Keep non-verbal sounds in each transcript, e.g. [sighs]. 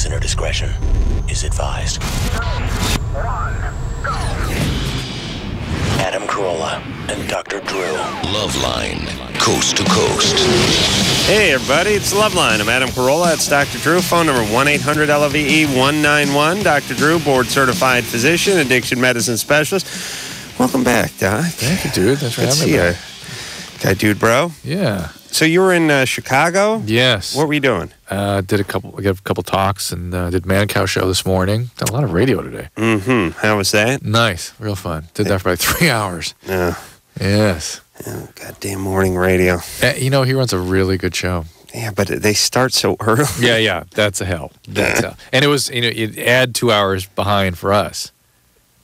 Listener discretion is advised. Adam Carolla and Dr. Drew. Loveline, coast to coast. Hey, everybody, it's Loveline. I'm Adam Carolla. It's Dr. Drew. Phone number 1 800 LOVE 191. Dr. Drew, board certified physician, addiction medicine specialist. Welcome back, Doc. Thank you, dude. Thanks for Good to having see you. back. Okay, dude, bro. Yeah. So you were in uh, Chicago? Yes. What were you doing? Uh, did a couple. I gave a couple talks and uh, did Mancow show this morning. Done a lot of radio today. Mm-hmm. How was that? Nice, real fun. Did that for like [laughs] three hours. Yeah. Yes. oh, goddamn morning radio. Uh, you know he runs a really good show. Yeah, but they start so early. [laughs] Yeah, yeah. That's a hell. That's hell. And it was you know it add two hours behind for us.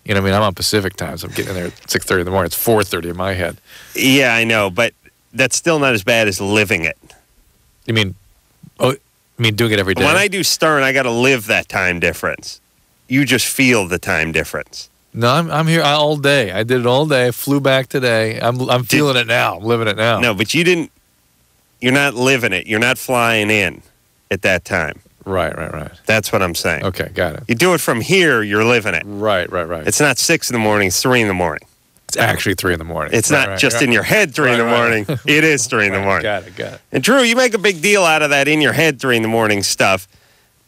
You know, I mean, I'm on Pacific time, so I'm getting in there at six thirty in the morning. It's four thirty in my head. Yeah, I know, but that's still not as bad as living it. You mean, oh, I mean doing it every day? When I do Stern, I got to live that time difference. You just feel the time difference. no, I'm I'm here all day. I did it all day. Flew back today. I'm I'm feeling it now. I'm living it now. No, but you didn't. You're not living it. You're not flying in at that time. Right, right, right. That's what I'm saying. Okay, got it. You do it from here, you're living it. Right, right, right. It's, It's not six in the morning, it's three in the morning. Actually three in the morning. It's Right, not right, just right. in your head three in the morning. It is three in the [laughs] morning. Got it, got it. And Drew, you make a big deal out of that in your head three in the morning stuff.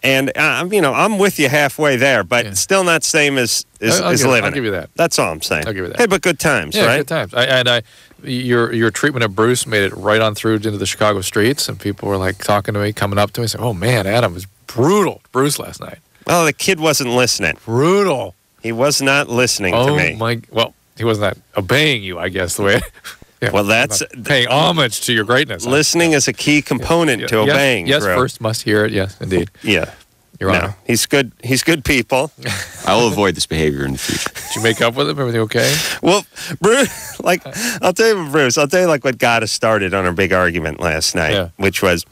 And uh, I'm, you know, I'm with you halfway there, but Yeah. still not same as as, I'll as give- living I'll give you that. That's all I'm saying. I'll give you that. Hey, but good times, Yeah, right? good times. I, and I, your your treatment of Bruce made it right on through into the Chicago streets, and people were like talking to me, coming up to me, saying, "Oh man, Adam was brutal, Bruce last night. Well, the kid wasn't listening. Brutal. He was not listening oh to me. Oh my. Well, he was not obeying you, I guess. The way. [laughs] yeah, Well, that's- not paying homage to your greatness. Listening is a key component to yes, obeying. Yes, Drew. first must hear it. Yes, indeed, Yeah. Your no, Honor. he's good. He's good people. [laughs] I will avoid this behavior in the future. Did you make up with him? Everything okay? Well, Bruce, [laughs] like I'll tell you, Bruce, I'll tell you like what got us started on our big argument last night, Yeah. which was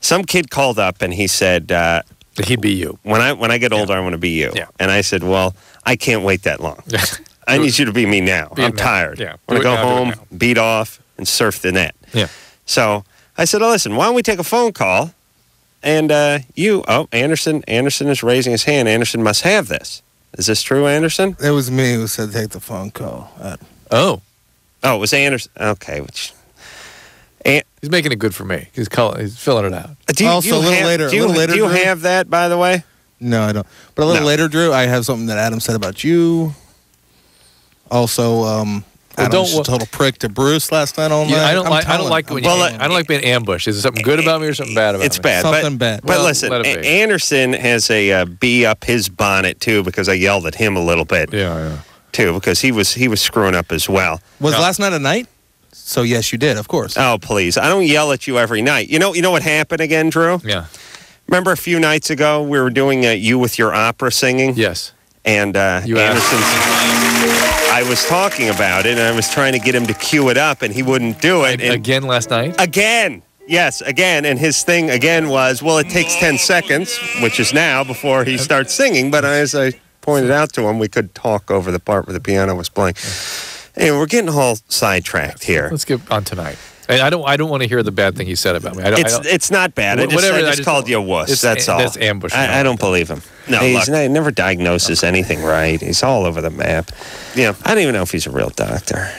some kid called up and he said, uh, He'd be you. "When I when I get older, I want to be you." Yeah. And I said, "Well, I can't wait that long. I need you to be me now. Be I'm now. tired. Yeah. I want Do to go now, home, beat off, and surf the net." Yeah. So I said, oh, listen, why don't we take a phone call? And uh, you, oh, Anderson, Anderson is raising his hand. Anderson must have this. Is this true, Anderson? It was me who said take the phone call. Uh, Oh, Oh, it was Anderson. Okay. Which, he's making it good for me. He's calling. He's filling it out. do you, Also, do you a little have, later- Do you, little later, do you Drew. have that, by the way? no, I don't. But a little No. later, Drew, I have something that Adam said about you. Also, um, Well, Adam's don't- a total prick to Bruce last night on night. Yeah, I don't I'm like. I don't like when I'm you. Well, telling I don't like being ambushed. Is it something good about me or something bad about It's me? bad. Something but, bad. But Well, listen, A- Anderson has a uh, bee up his bonnet, too, because I yelled at him a little bit, Yeah, yeah. too, because he was he was screwing up as well. Was No. last night a night? So yes, you did, of course. Oh, please. I don't yell at you every night. You know, you know what happened again, Drew? Yeah. Remember a few nights ago we were doing uh, you with your opera singing, Yes. And uh. I was talking about it, and I was trying to get him to cue it up, and he wouldn't do it. And Again last night. again, yes, again, and his thing again was, well, it takes ten seconds, which is now before he starts singing. But as I pointed out to him, we could talk over the part where the piano was playing. And we're getting all sidetracked here. Let's get on tonight. I, I don't. I don't want to hear the bad thing he said about me. I don't. I It's don't it's not bad. I just, whatever, I I just just called don't- you a wuss. it's that's a- all. that's ambush I. I don't believe him. No, he's look. he never diagnoses anything right. He's all over the map. Yeah, I don't even know if he's a real doctor.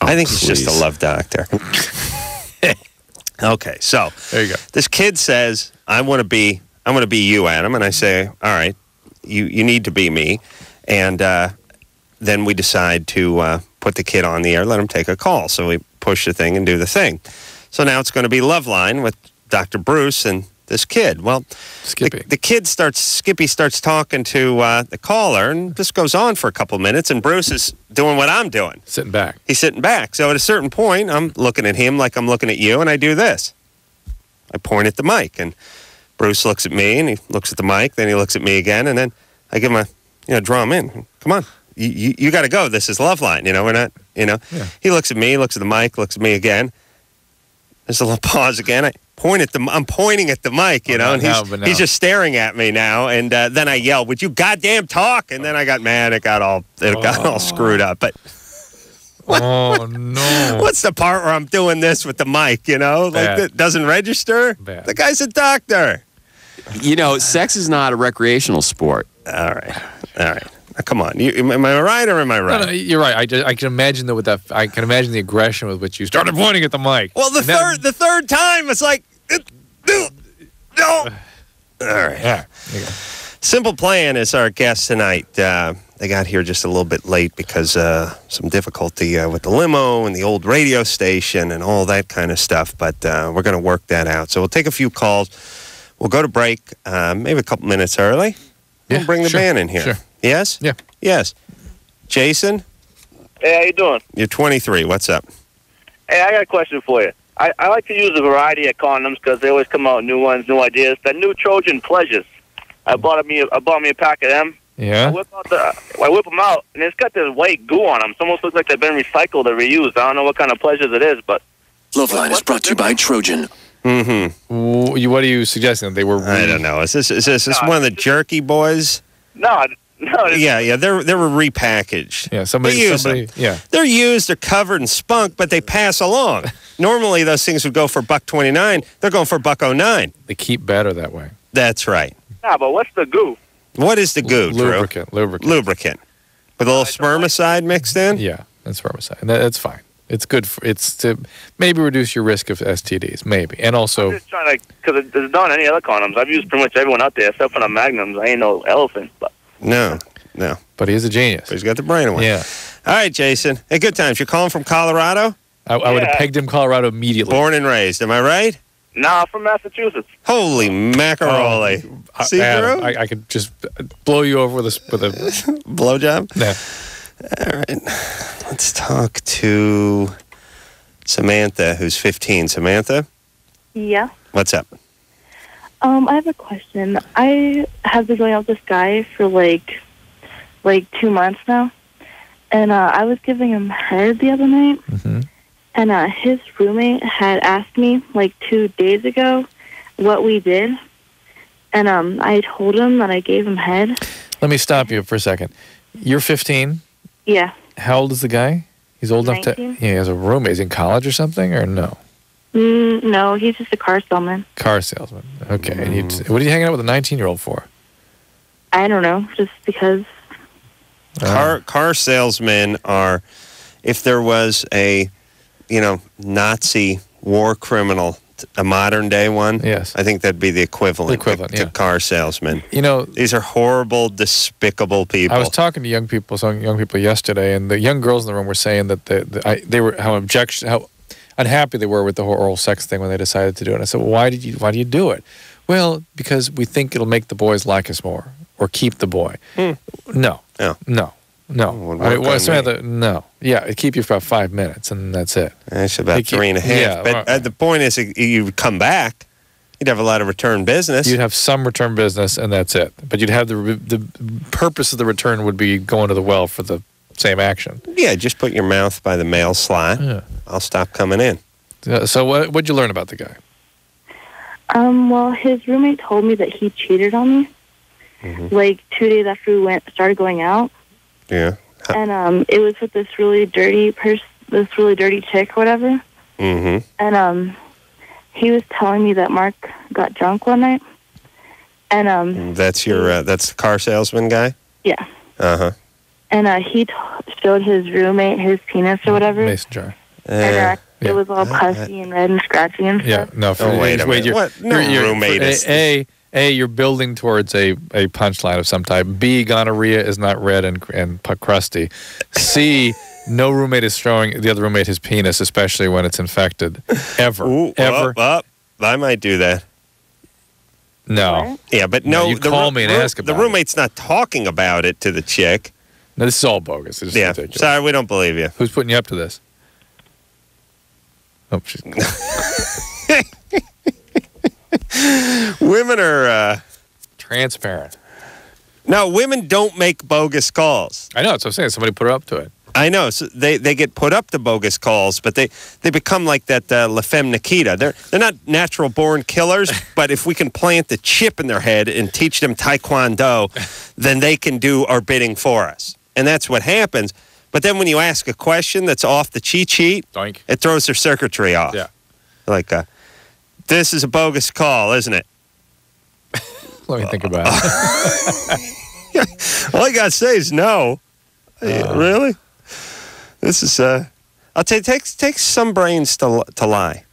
I think he's just a love doctor. [laughs] okay, so there you go. this kid says, "I want to be, I want to be you, Adam," and I say, "All right, you you need to be me," and uh, then we decide to uh, put the kid on the air, let him take a call. So we push the thing and do the thing. So now it's going to be Love Line with Dr. Bruce and this kid. Well, Skippy. the, the kid starts, Skippy starts talking to uh, the caller, and this goes on for a couple minutes, and Bruce is doing what I'm doing. Sitting back. He's sitting back. So at a certain point, I'm looking at him like I'm looking at you, and I do this. I point at the mic, and Bruce looks at me, and he looks at the mic, then he looks at me again, and then I give him a, you know, draw him in. Come on. You, you, you got to go. This is Love Line. You know, we're not, you know. Yeah. He looks at me, looks at the mic, looks at me again. There's a little [laughs] pause again. I point at the, I'm pointing at the mic, you Oh, know, and he's, now, now. he's just staring at me now. And uh, then I yell, "Would you goddamn talk?" And then I got mad. It got all, it got all screwed up. But [laughs] Oh no. [laughs] What's the part where I'm doing this with the mic, you know? Like Bad. that doesn't register? Bad. The guy's a doctor. You know, sex is not a recreational sport. All right, all right. Come on, you, am I right or am I No, right? no, you're right. I, just, I can imagine that with that. I can imagine the aggression with which you started pointing at the mic. Well, the And third, the third time, it's like, it, no, no. [sighs] All right. Yeah. there you go. Simple Plan is our guest tonight. Uh, they got here just a little bit late because uh, some difficulty uh, with the limo and the old radio station and all that kind of stuff. But uh, we're going to work that out. So we'll take a few calls. We'll go to break, uh, maybe a couple minutes early. We'll Yeah, bring the sure, band in here. sure. Yes. Yeah. Yes. Jason, Hey, how you doing? you're 23. What's up? Hey, I got a question for you. I, I like to use a variety of condoms because they always come out new ones, new ideas. The new Trojan Pleasures. I bought me I bought me a pack of them. Yeah. I Yeah. whip out the I whip them out, and it's got this white goo on them. It almost looks like they've been recycled or reused. I don't know what kind of pleasures it is, but Loveline is brought to you by Trojan. Mm-hmm. W- What are you suggesting? They were. I don't know. Is this is this, is this one of the jerky boys? no, no. Yeah, yeah. They're they were repackaged. Yeah. Somebody. They use somebody. Yeah. They're used, they're covered in spunk, but they pass along. [laughs] Normally, those things would go for buck twenty nine. They're going for buck oh nine. They keep better that way. That's right. Nah, but what's the goo? What is the goo, Drew? lubricant. Lubricant. Lubricant. With a little spermicide mixed in. Yeah, that's spermicide. That, that's fine. It's good. For, it's to maybe reduce your risk of STDs, maybe, and I'm also just trying to because there's not any other condoms. I've used pretty much everyone out there except for the Magnums. I ain't no elephant, but No, no. But he's a genius. But he's got the brain away. Yeah. All right, Jason. Hey, good times. You're calling from Colorado? I, I would have pegged him Colorado immediately. Born and raised. Am I right? nah, from Massachusetts. Holy macaroni. Uh, See, Adam, I, I could just blow you over with a with a [laughs] Blowjob? nah. All right. Let's talk to Samantha, who's 15. Samantha, Yeah. what's up? Um, I have a question. I have been going out with this guy for like, like two months now, and uh, I was giving him head the other night, Mhm. and uh, his roommate had asked me like two days ago what we did, and um, I told him that I gave him head. Let me stop you for a second. You're 15. Yeah. How old is the guy? He's old enough to. 19. Yeah, he has a roommate. He's in college or something, or no? Mm, no, he's just a car salesman. Car salesman. Okay. And you, what are you hanging out with a 19 year old for? I don't know, just because. Car car salesmen are, if there was a, you know, Nazi war criminal, a modern day one. Yes. I think that'd be the equivalent. The equivalent, to, to car salesmen. You know, These are horrible, despicable people. I was talking to young people, some young people yesterday, and the young girls in the room were saying that the, the, I, they were how objection, how unhappy they were with the whole oral sex thing when they decided to do it. And I said, well, why did you why do you do it? Well, because we think it'll make the boys like us more or keep the boy. No, Oh. no, no. I mean, well, Samantha, no. Yeah, it keep you for about five minutes, and that's it. It's about keep- three and a half. yeah, but uh, the point is, you come back. You'd have a lot of return business. You'd have some return business, and that's it. But you'd have the the purpose of the return would be going to the well for the same action. yeah, just put your mouth by the mail slot. Yeah. I'll stop coming in. Uh, So what what'd you learn about the guy? Um, well, his roommate told me that he cheated on me, like two days after we went started going out. Yeah. and um, it was with this really dirty person, this really dirty chick, or whatever. Mm-hmm. And um, he was telling me that Mark got drunk one night, and um, That's your. Uh, that's the car salesman guy. yeah, Uh huh. And uh, he t- showed his roommate his penis or whatever, Mason jar. and uh, Uh, it yeah. was all pussy and red and scratchy and stuff. Yeah, stuff. no. For, Oh, wait a minute. You're, What? No you're- you're- roommate is- a, a you're building towards a, a punchline of some type. B gonorrhea is not red and and crusty. C no roommate is showing the other roommate his penis, especially when it's infected. Ever, Ooh, ever. Up, up. I might do that. no. What? Yeah, but No, no. you the call roo- me and roo- ask about it. The roommate's not talking about it to the chick. No, this is all bogus. It's just yeah. ridiculous. Sorry, we don't believe you. Who's putting you up to this? Oh, she's, [laughs] Women are. Uh, transparent. no, women don't make bogus calls. I know. That's what I'm saying. Somebody put her up to it. I know. So they, they get put up to bogus calls, but they, they become like that uh, La Femme Nikita. They're they're not natural born killers, [laughs] but if we can plant the chip in their head and teach them Taekwondo, then they can do our bidding for us. And that's what happens. But then when you ask a question that's off the cheat sheet, Doink. it throws their circuitry off. Yeah. Like, uh, this is a bogus call, isn't it? [laughs] Let me think about it. [laughs] All I gotta say is no. Yeah, really? This is uh I'll tell you, takes takes some brains to to lie.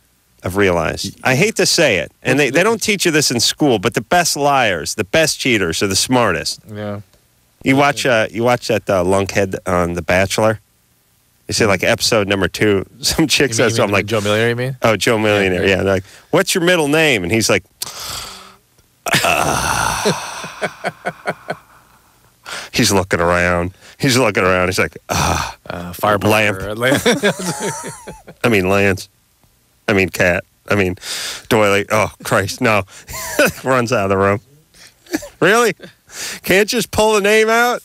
I've realized. I hate to say it, and they, they don't teach you this in school, but the best liars, the best cheaters, are the smartest. Yeah. You watch uh you watch that uh, lunkhead on The Bachelor. You see like episode number two, [laughs] some chick says mean, to you him mean like, Joe Millionaire, you mean? "Oh, Joe Millionaire." Yeah, Yeah, they're like, "What's your middle name?" And he's like, [laughs] he's looking around. He's looking around. He's like, ah. Uh, fire Lamp. Lamp. [laughs] I mean, Lance. I mean, Cat. I mean, Doily. Oh, Christ, no. Runs out of the room. really? Can't just pull the name out?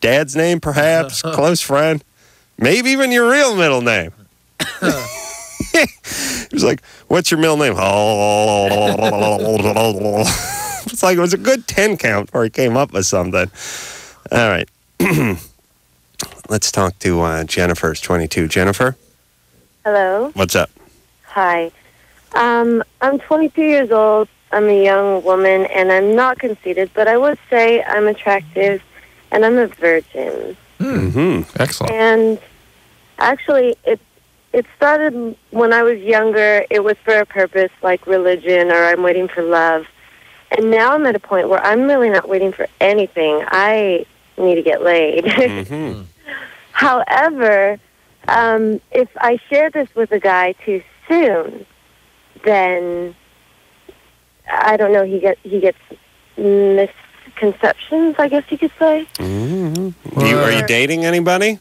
Dad's name, perhaps. [laughs] Close friend. Maybe even your real middle name. [laughs] he was like, What's your middle name? [laughs] it's like it was a good 10 count before he came up with something. All right. [clears throat] Let's talk to uh, Jennifer's 22. Jennifer, Hello. what's up? Hi. Um, I'm 22 years old. I'm a young woman, and I'm not conceited, but I would say I'm attractive, and I'm a virgin. Mm-hmm. Excellent. And actually, it it started when I was younger. It was for a purpose, like religion, or I'm waiting for love. And now I'm at a point where I'm really not waiting for anything. I need to get laid. [laughs] Mm-hmm. However, um, if I share this with a guy too soon, then I don't know. He get he gets misconceptions. I guess you could say. Mm-hmm. You, are you dating anybody?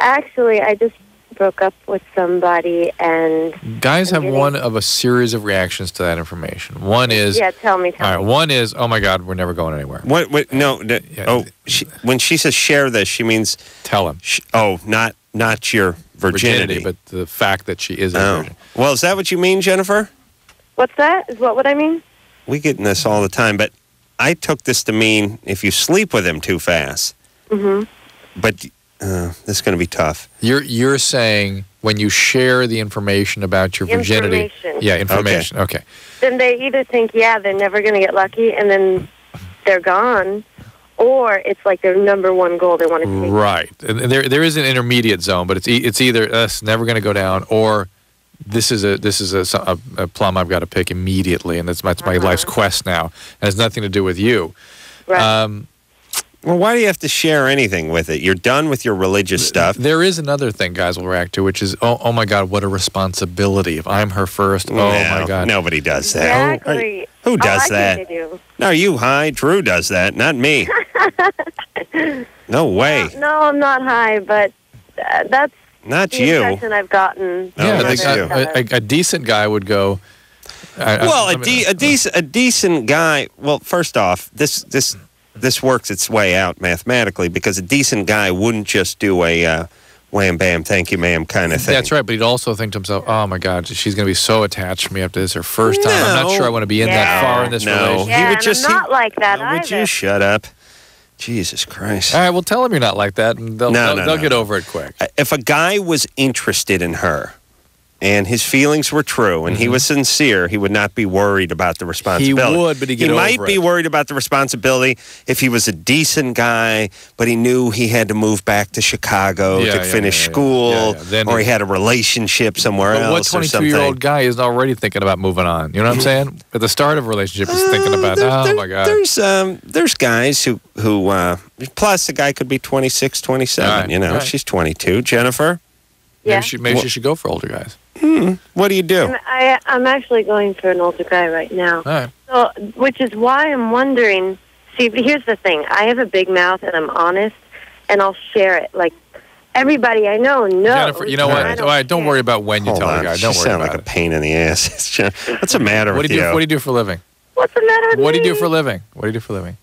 Actually, I just broke up with somebody, and Guys have I'm one of a series of reactions to that information. One is, yeah, tell me, all tell right, one is, oh my God, we're never going anywhere. What? what no. d- Yeah. Oh, she, when she says share this, she means Tell him. sh- oh, not not your virginity. but the fact that she is a oh, virgin. well, is that what you mean, Jennifer? What's that? Is what what I mean? We get in this all the time, but I took this to mean if you sleep with him too fast. hmm But uh, this is going to be tough. You're you're saying when you share the information about your virginity, Information. yeah, information. Okay. Then they either think, yeah, they're never going to get lucky, and then they're gone, or it's like their number one goal they want to take. Right. And there there is an intermediate zone, but it's e- it's either us never going to go down or this is a this is a, a, a plum I've got to pick immediately, and that's my, that's my Uh-huh. life's quest now. And it has nothing to do with you. Right. Um, Well, why do you have to share anything with it? You're done with your religious stuff. There is another thing guys will react to, which is, oh, oh my God, what a responsibility. If I'm her first, oh No, my God. Nobody does that. exactly. Who Oh, does I that? Do. No, you high. Drew does that, not me. [laughs] no way. No, I'm not high, but uh, that's Not the you. impression I've gotten. Yeah, that's the- a, a, a decent guy would go. I- I- Well, I a, mean, de- a decent a decent guy. Well, first off, this this this works its way out mathematically because a decent guy wouldn't just do a uh, wham bam, thank you, ma'am kind of thing. That's right, but he'd also think to himself, "Oh my God, she's going to be so attached to me after this her first time. I'm not sure I want to be in that far in this No. relationship." He would just- I'm he- not like that Uh, would you shut up? Jesus Christ. All right, well, tell them you're not like that, and they'll, No, they'll, no, they'll no, get over it quick. if a guy was interested in her and his feelings were true and he was sincere, he would not be worried about the responsibility. would, but he'd get he might over be it. worried about the responsibility if he was a decent guy, but he knew he had to move back to Chicago Yeah, to yeah, finish yeah, yeah. school, Yeah, yeah. Then or he had a relationship somewhere But what else or 22 something. year old guy isn't already thinking about moving on? You know what I'm saying? At the start of a relationship, he's thinking Uh, about, there- oh there- my God. There's um, there's guys who who uh, plus the guy could be 26, 27. All right, you know, all right. she's 22. Jennifer, yeah. Maybe, she, maybe she should go for older guys. What do you do? And I, I'm actually going for an older guy right now. All right. So, which is why I'm wondering. See, here's the thing: I have a big mouth, and I'm honest, and I'll share it. Like everybody I know knows. Jennifer, you know what? I don't right, don't worry about when you Hold tell on, a guy. Don't worry sound about like it. a pain in the ass. [laughs] It's just- What's the matter What with do you do? What do you do for a living? What's the matter with What do you do for a living? What do you do for a living?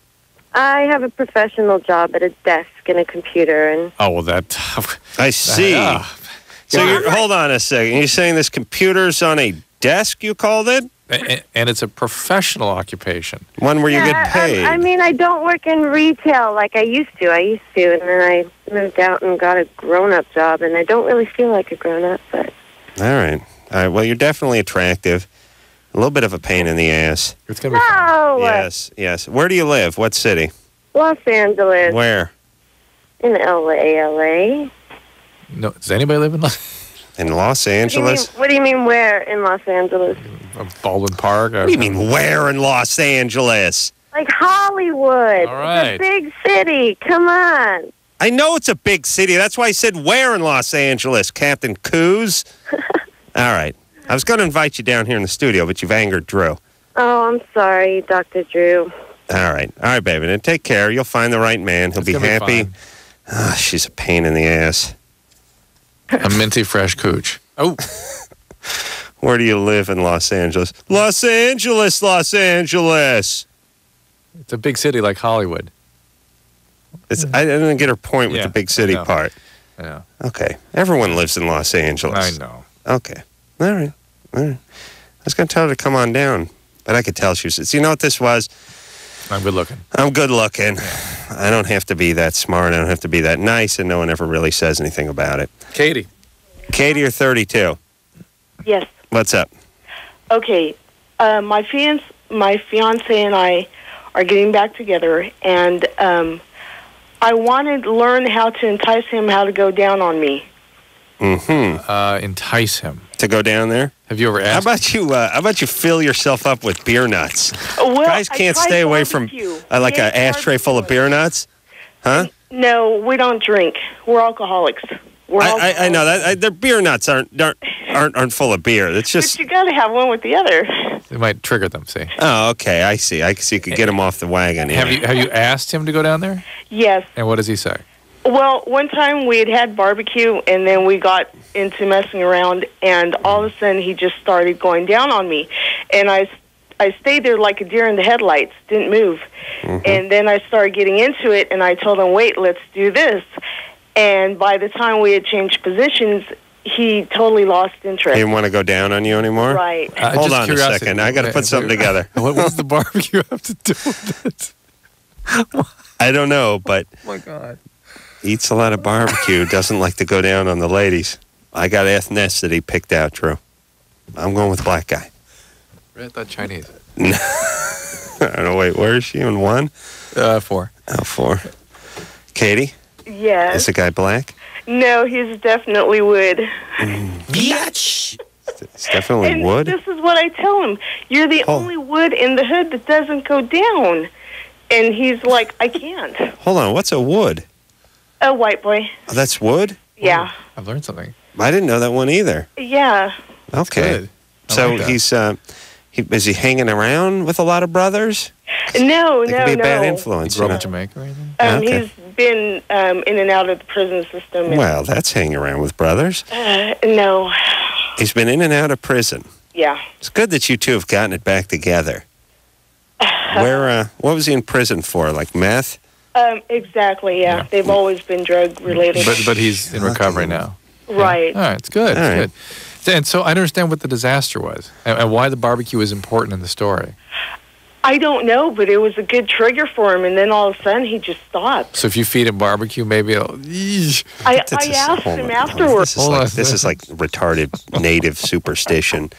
I have a professional job at a desk and a computer, and Oh well, that. [sighs] I see. Ah. So Yeah. you're, hold on a second. You're saying this computer's on a desk? You called it and, and it's a professional occupation. one where you get um, paid. I, I mean, I don't work in retail like I used to. I used to, and then I moved out and got a grown-up job, and I don't really feel like a grown-up, but All right. All right. Well, you're definitely attractive. A little bit of a pain in the ass. It's gonna be fun. No. Yes, yes. Where do you live? What city? Los Angeles. Where? In LA, LA. No, does anybody live in Los [laughs] In Los What do, you mean, Angeles? what do you mean where in Los Angeles? Baldwin Park? What do you mean, where in Los Angeles? Like Hollywood. All right. It's a big city. Come on. I know it's a big city. That's why I said where in Los Angeles, Captain Coos. [laughs] All right. I was going to invite you down here in the studio, but you've angered Drew. Oh, I'm sorry, Dr. Drew. All right. All right, baby. Then take care. You'll find the right man. He'll It's be gonna be happy. Ah, she's a pain in the ass. A minty fresh cooch. Oh, [laughs] Where do you live in Los Angeles? Los Angeles, Los Angeles. it's a big city like Hollywood. It's, I didn't get her point with Yeah, the big city I know. part. Yeah, Okay. Everyone lives in Los Angeles. I know. Okay. All right. All right. I was going to tell her to come on down, but I could tell she was. You know what this was? I'm good looking. I'm good looking. I don't have to be that smart. I don't have to be that nice, and no one ever really says anything about it. Katie. Katie, you're 32. Yes. What's up? Okay. Uh, my fiance, my fiance and I are getting back together, and um, I wanted to learn how to entice him how to go down on me. Mm-hmm. Uh, entice him. To go down there? Have you ever asked? How asked? about you? Uh, how about you fill yourself up with beer nuts? Well, Guys can't stay away from barbecue. uh, like an ashtray full of beer nuts, huh? No, we don't drink. We're alcoholics. We're I, I, I know that I, their beer nuts aren't aren't aren't, aren't full of beer. It's just But you got to have one with the other. It might trigger them. See. oh okay. I see. I see. You could get him off the wagon. Have you have you asked him to go down there? Yes. And what does he say? Well, one time we had had barbecue, and then we got into messing around, and all of a sudden he just started going down on me, and I, I stayed there like a deer in the headlights, didn't move, and then I started getting into it, and I told him, "Wait, let's do this," and by the time we had changed positions, he totally lost interest. He didn't want to go down on you anymore. Right. Uh, Hold just on a second. I got to put something together. What, what does the barbecue [laughs] have to do with it? I don't know, but Oh my god. Eats a lot of barbecue. [laughs] Doesn't like to go down on the ladies. I got ethnicity picked out, Drew. I'm going with black guy. I thought Chinese. [laughs] I don't know. Wait, where is she? On one? Uh, four. Oh, four. Katie, Yes. is the guy black? No, he's definitely wood. It's definitely and wood. this is what I tell him. You're the Oh. only wood in the hood that doesn't go down. And he's like, I can't. Hold on. What's a wood? A white boy. Oh, that's wood? Yeah. I've learned something. I didn't know that one either. Yeah. Okay. So like he's uh, he is he hanging around with a lot of brothers? No, It no, could be a no. bad He influence. grew up in? Jamaica or anything? Um, Okay. He's been um, in and out of the prison system. And, Well, that's hanging around with brothers. uh, no. He's been in and out of prison. Yeah. It's good that you two have gotten it back together. [laughs] Where? Uh, what was he in prison for? Like meth? Um, exactly, yeah. Yeah. They've always been drug related. But but he's in recovery now. right. All right, it's good. All it's right. good. And so I understand what the disaster was and, and why the barbecue is important in the story. I don't know, but it was a good trigger for him. And then all of a sudden, he just stopped. So if you feed him barbecue, maybe it'll. Yeesh. I, I asked hold him on, afterwards. This is, like, this is like retarded [laughs] native superstition.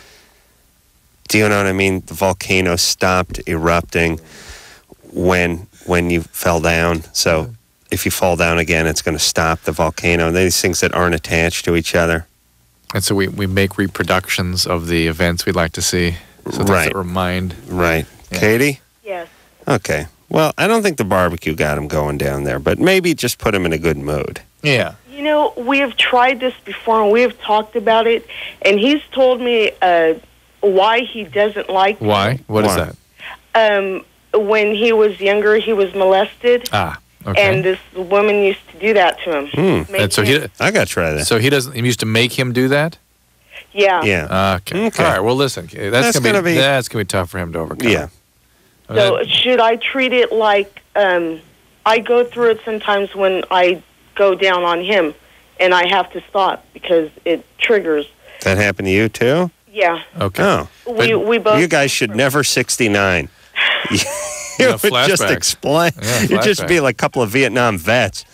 Do you know what I mean? The volcano stopped erupting when when you fell down. So if you fall down again, it's going to stop the volcano. And these things that aren't attached to each other. And so we, we make reproductions of the events we'd like to see. So things Right. that remind. Right. Yeah. Katie? Yes. Okay. Well, I don't think the barbecue got him going down there, but maybe just put him in a good mood. Yeah. You know, we have tried this before and we have talked about it, and he's told me uh, why he doesn't like. Why? What is Why? that? Um, when he was younger, he was molested, Ah. Okay. and this woman used to do that to him. Hmm. Make And so him- he I got to try that. so he doesn't. He used to make him do that. yeah. yeah. Okay. Okay. All right. Well, listen. That's, That's gonna, gonna be, be- that's gonna be tough for him to overcome. Yeah. So that- should I treat it like um, I go through it sometimes when I go down on him, and I have to stop because it triggers. That happened to you too? Yeah, okay. Oh. we we both. You guys should never 69. [laughs] you Yeah, would just flashbacks. explain. Yeah, [laughs] You'd just flashback. be like a couple of Vietnam vets.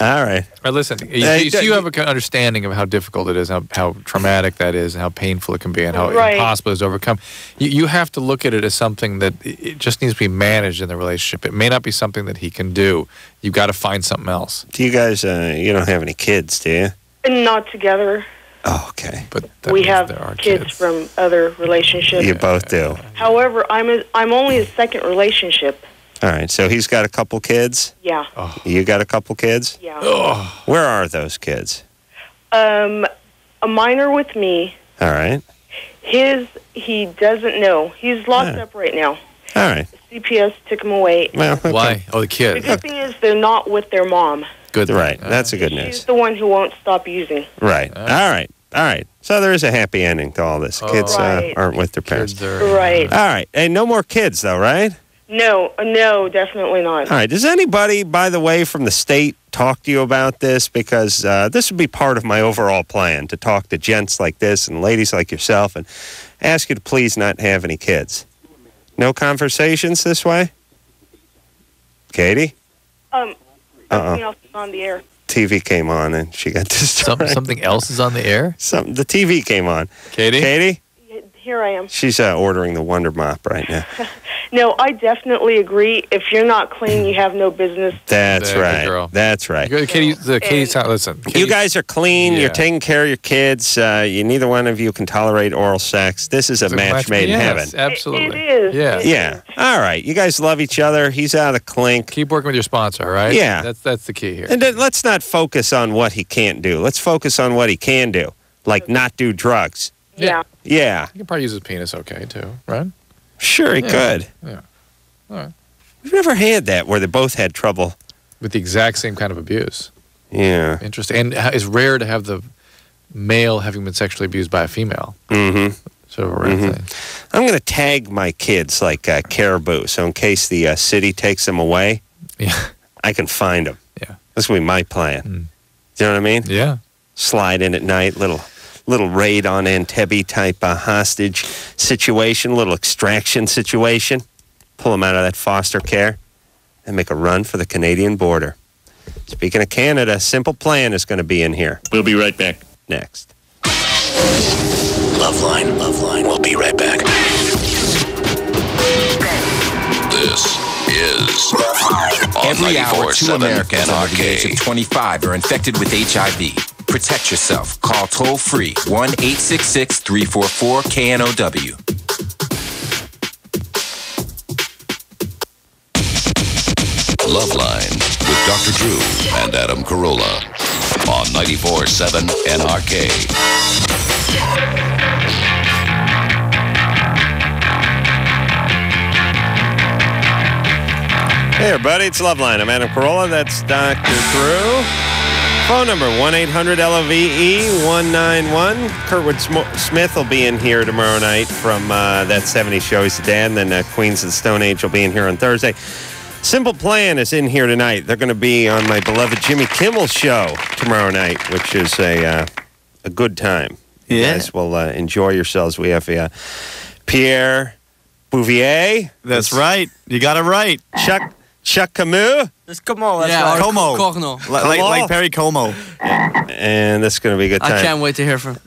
All right. All right, listen, you, Hey, you- so you have an understanding of how difficult it is, how, how traumatic that is, and how painful it can be, and how Right. impossible it is to overcome. You, you have to look at it as something that it it just needs to be managed in the relationship. It may not be something that he can do. You've got to find something else. Do you guys? Uh, you don't have any kids, do you? Not together. Oh, okay. But we have there are kids, from other relationships. You both do. However, I'm a, I'm only a second relationship. All right. So he's got a couple kids. Yeah. You got a couple kids. Yeah. Where are those kids? Um, a minor with me. All right. His he doesn't know. He's locked Yeah. up right now. All right. CPS took him away. Well, okay. Why? Oh, the kids. The good thing is they're not with their mom. Good. thing. Right. Uh, That's a good She's news. the one who won't stop using. Right. All right. All right. So there is a happy ending to all this. Kids uh, aren't with their parents. are. Right. All right. Hey, no more kids though, right? No, no, definitely not. All right. Does anybody, by the way, from the state talk to you about this? Because uh, this would be part of my overall plan to talk to gents like this and ladies like yourself and ask you to please not have any kids. No conversations this way? Katie? Um, Uh-uh. something else is on the air. TV came on and she got [laughs] Some, distracted. something else is on the air. Some, the TV came on. Katie. Katie? Here I am. She's uh, ordering the Wonder Mop right now. [laughs] No, I definitely agree. If you're not clean, you have no business. That's There, right. girl. That's right. Good, Katie, the Katie, sound- listen. You guys are clean. Yeah. You're taking care of your kids. Uh, you neither one of you can tolerate oral sex. This is a it's a match made in heaven. Absolutely. It is. Yeah. Yeah. All right. You guys love each other. He's out of the clink. Keep working with your sponsor, Right. Yeah. That's that's the key here. And then let's not focus on what he can't do. Let's focus on what he can do, like not do drugs. Yeah. Yeah. You can probably use his penis okay too, right? Sure, he Yeah. could. Yeah. All right. We've never had that where they both had trouble. With the exact same kind of abuse. Yeah. Interesting. And it's rare to have the male having been sexually abused by a female. Mm-hmm. Sort of a rare Mhm. thing. I'm going to tag my kids like uh, caribou, so in case the uh, city takes them away, Yeah. I can find them. Yeah. That's going to be my plan. Mm. Do you know what I mean? Yeah. slide in at night, little little raid on Entebbe type uh, hostage situation, little extraction situation. Pull them out of that foster care and make a run for the Canadian border. Speaking of Canada, Simple Plan is going to be in here We'll be right back. next. Loveline, Loveline. We'll be right back. This is Every hour, two 94.7 Americans under the age of 25 are infected with HIV. Protect yourself. Call toll free 1 866 344 KNOW. Loveline with Dr. Drew and Adam Carolla on 94.7 NRK. Hey, everybody, it's Loveline. I'm Adam Carolla. That's Dr. Drew. Phone number 1 800 LOVE 191. Kurtwood Sm- Smith will be in here tomorrow night from uh, that 70 show he's today, and then uh, Queens of the Stone Age will be in here on Thursday. Simple Plan is in here tonight. They're going to be on my beloved Jimmy Kimmel show tomorrow night, which is a uh, a good time. You guys will uh, enjoy yourselves. We have uh, Pierre Bouvier. That's right. You got it right. Chuck Chuck Camus. It's Comeau. That's Yeah, right. Comeau. Corno. Like, like, like Perry Como. And this is going to be a good time. I can't wait to hear from.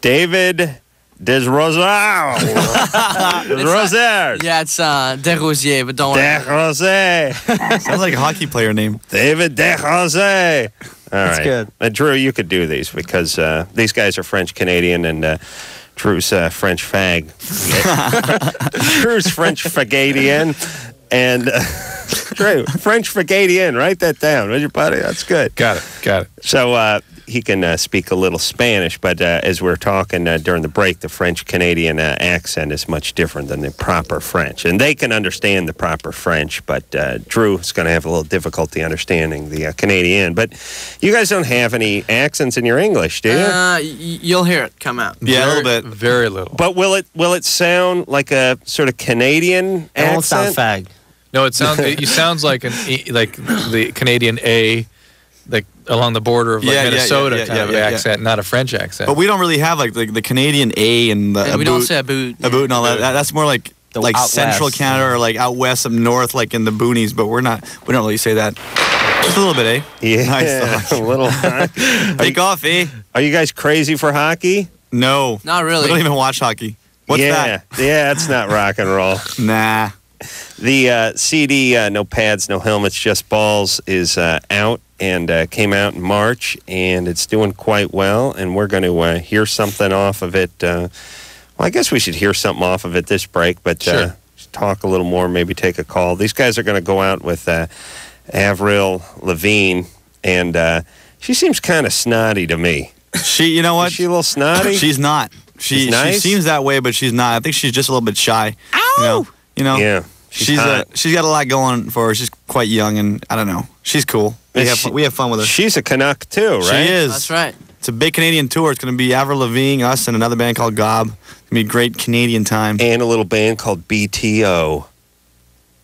David Desrosiers. [laughs] Desrosiers. Yeah, it's uh, Desrosiers, but don't worry. Desrosiers. [laughs] Sounds like a hockey player name. David Desrosiers. All right. That's good. Uh, Drew, you could do these because uh, these guys are French Canadian and uh, Drew's uh, French fag. [laughs] Drew's French fagadian. And uh, [laughs] Drew, French fagadian. Write that down, would you, buddy? That's good. Got it. Got it. So uh, he can uh, speak a little Spanish, but uh, as we are talking uh, during the break, the French Canadian uh, accent is much different than the proper French. And they can understand the proper French, but uh, Drew is going to have a little difficulty understanding the uh, Canadian. But you guys don't have any accents in your English, do you? Uh, you'll hear it come out. Yeah, a little bit. Very little. but will it will it sound like a sort of Canadian It won't sound accent? fag. No, it sounds it, you sounds like an E- like the Canadian A, like along the border of like Yeah, yeah, yeah, Minnesota yeah, kind yeah, of yeah, yeah. accent, not a French accent. But we don't really have like the, the Canadian A and the Yeah, a we don't say a boot. a boot and all that. that. That's more like The like central west. Canada or like out west, up north, like in the boonies. But we're not. We don't really say that. Just a little bit, eh? Yeah, Nice. [laughs] a little. [laughs] hockey. Take off, eh? Are you guys crazy for hockey? No. Not really. We don't even watch hockey. What's yeah, yeah, that's not rock and roll. [laughs] Nah. The uh, CD, uh, No Pads, No Helmets, Just Balls, is uh, out and uh, came out in March, and it's doing quite well. And we're going to uh, hear something off of it. Uh, well, I guess we should hear something off of it this break, but uh, Sure. talk a little more, maybe take a call. These guys are going to go out with uh, Avril Lavigne, and uh, she seems kind of snotty to me. She, you know what? Is she a little snotty? She's not. She She's nice? she seems that way, but she's not. I think she's just a little bit shy. Ow! You know, you know yeah, she's, she's hot. uh, she's got a lot going for her. She's quite young, and I don't know. She's cool. We have she- fun, we have fun with her. She's a Canuck too, right? She is. That's right. It's a big Canadian tour. It's going to be Avril Lavigne, us, and another band called Gob. It's going to be a great Canadian time. and a little band called BTO.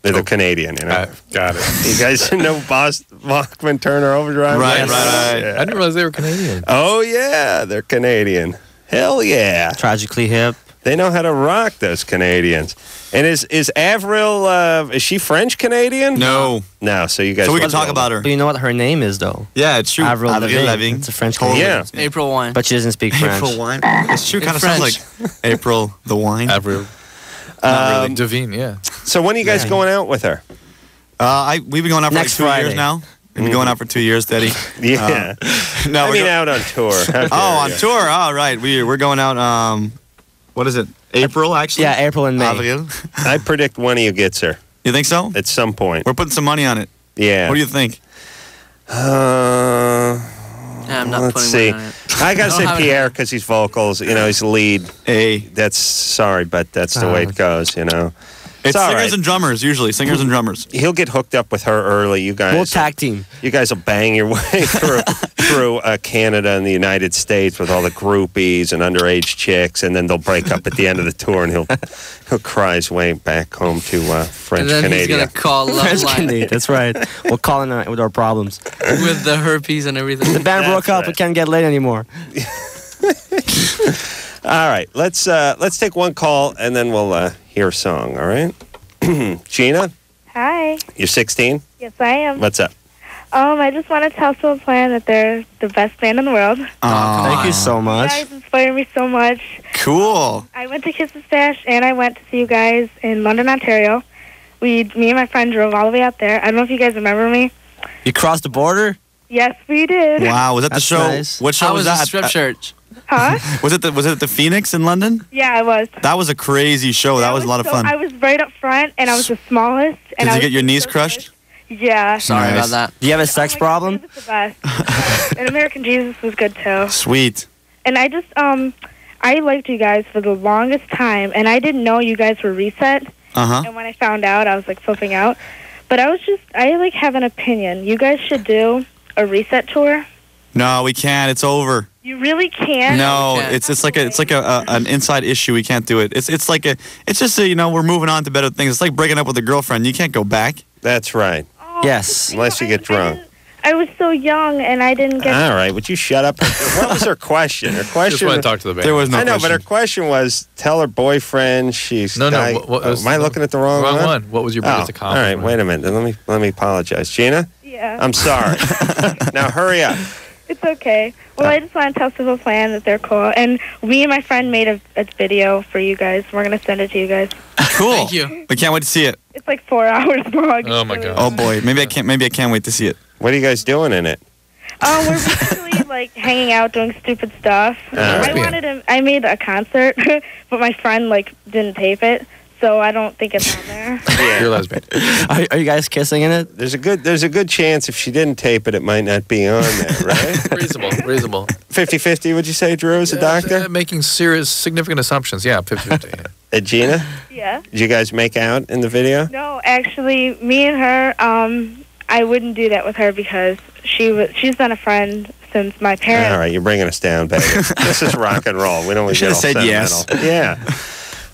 They're the Canadian, you know. Uh, got it. you guys [laughs] know Boss Bachman Turner Overdrive? Right, Yes. right, right. Yeah. I didn't realize they were Canadian. Oh yeah, they're Canadian. Hell yeah, Tragically hip. They know how to rock. Those Canadians. And is is Avril? Uh, is she French Canadian? No. No. So you guys. So we can talk about her. Do you know what her name is though? Yeah, it's true. Avril Lavigne. It's a French Totally. Canadian. Yeah. April wine. But she doesn't speak French. April wine. It's true. Kind of sounds like April the wine. Avril. Not really. Um, Devine, yeah. So when are you guys Yeah. going out with her? Uh, I we've been going out for Next like two Friday. years now. We've been going out for two years, Daddy. [laughs] Yeah. [laughs] No, I we're mean, go- out on tour. [laughs] Oh, on you. tour. All right, we we're going out. Um, what is it? April actually. Yeah, April and May. Avril. I predict one of you gets her You think so? at some point. We're putting some money on it. Yeah. What do you think? Uh, Yeah, I'm not let's putting see. money on it. I gotta [laughs] I say don't have it. Pierre because he's vocals. You know, he's the lead. Hey, That's sorry, but that's the way Uh, it goes. You know, it's singers right. and drummers usually. Singers and drummers. he'll get hooked up with her early. You guys, We'll tag team. you guys will bang your way [laughs] through through uh, Canada and the United States with all the groupies and underage chicks, and then they'll break up at the end of the tour, and he'll he'll cry his way back home to uh, French and then he's Canada. gonna call [laughs] Love French Line Canadian. That's right. We'll call in uh, with our problems. with the herpes and everything. The band That's broke up. We can't get laid anymore. [laughs] All right, let's uh, let's take one call, and then we'll uh, hear a song. All right, [clears throat] Gina, Hi. you're 16. Yes, I am. What's up? Um, I just want to tell Soul Plan that they're the best band in the world. Thank you so much. You much. guys inspire me so much. Cool. I went to Kiss the Stash and I went to see you guys in London, Ontario. We, me and my friend drove all the way out there. I don't know if you guys remember me. You crossed the border? Yes, we did. Wow, was that the show? nice. What show How was was that? strip Uh, church? Huh? [laughs] was it the was it the Phoenix in London? Yeah, I was. That was a crazy show. That was a lot of fun. I was right up front and I was the smallest. And Did I you get your knees so crushed? good. Yeah. Sorry Nice. about that. Do you have a sex Oh my God, problem? it was the best. and American Jesus was good too. [laughs] Sweet. And I just um I liked you guys for the longest time and I didn't know you guys were reset. Uh huh. And when I found out I was like flipping out. But I was just I like have an opinion. You guys should do a reset tour. No, we can't. It's over. You really can't. No, we can't. it's it's like a it's like a, a an [laughs] inside issue. We can't do it. It's it's like a it's just a, you know we're moving on to better things. It's like breaking up with a girlfriend. You can't go back. That's right. Oh, Yes. Unless you I- get I drunk. didn't- I was so young and I didn't get All right, would you shut up? What was her question? Her [laughs] question. Just question. want to talk to the band. There was no. I know, but her question. question was tell her boyfriend she's. No, no, what- what oh, was- am I no, looking at the wrong, wrong one? one. What was your Oh, biggest all right. Wait a minute. Let me let me apologize, Gina. Yeah. I'm sorry. [laughs] now hurry up. It's okay. Well, I just want to tell Simple Plan that they're cool. And me and my friend made a, a video for you guys. We're going to send it to you guys. Cool. Thank you. We can't wait to see it. It's like four [laughs] hours long. Oh, my God. Oh boy, maybe I can't. Maybe I can't wait to see it. What are you guys doing in it? Oh, we're basically [laughs] like hanging out doing stupid stuff. Oh, I wanted to. I made a concert, [laughs] but my friend like didn't tape it, so I don't think it's on there. [laughs] yeah. You're lesbian. [laughs] Are, are you guys kissing in it? There's a good there's a good chance if she didn't tape it, it might not be on there, right? [laughs] reasonable, reasonable. 50-50, would you say, Drew, as a Uh, doctor? making serious, significant assumptions. Yeah, 50 50. Uh, Gina, yeah. did you guys make out in the video? No, actually, me and her. Um, I wouldn't do that with her because she was. She's been a friend since my parents. All right, you're bringing us down, baby. this is rock and roll. We don't You get should've all said yes. Yeah.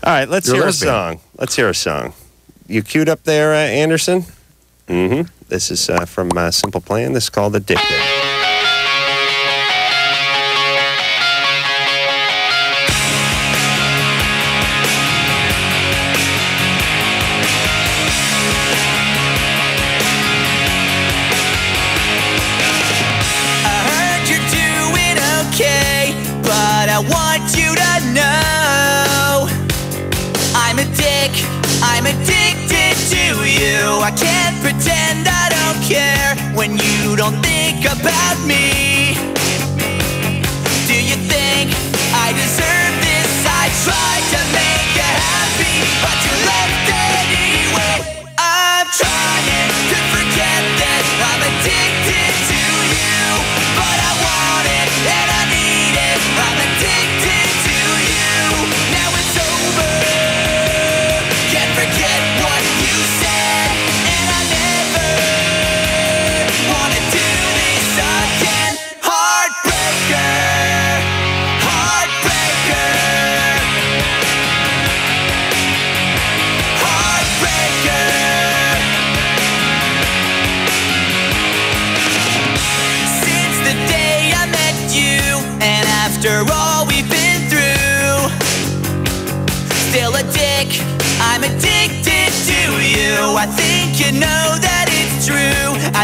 All right, let's You're hear a lesbian. song. Let's hear a song. You queued up there, uh, Anderson? Mm-hmm. This is uh, from uh, Simple Plan. This is called Addicted. I'm addicted to you. I can't pretend I don't care when you don't think about me. Do you think I deserve this? I tried to make you happy, but you left anyway.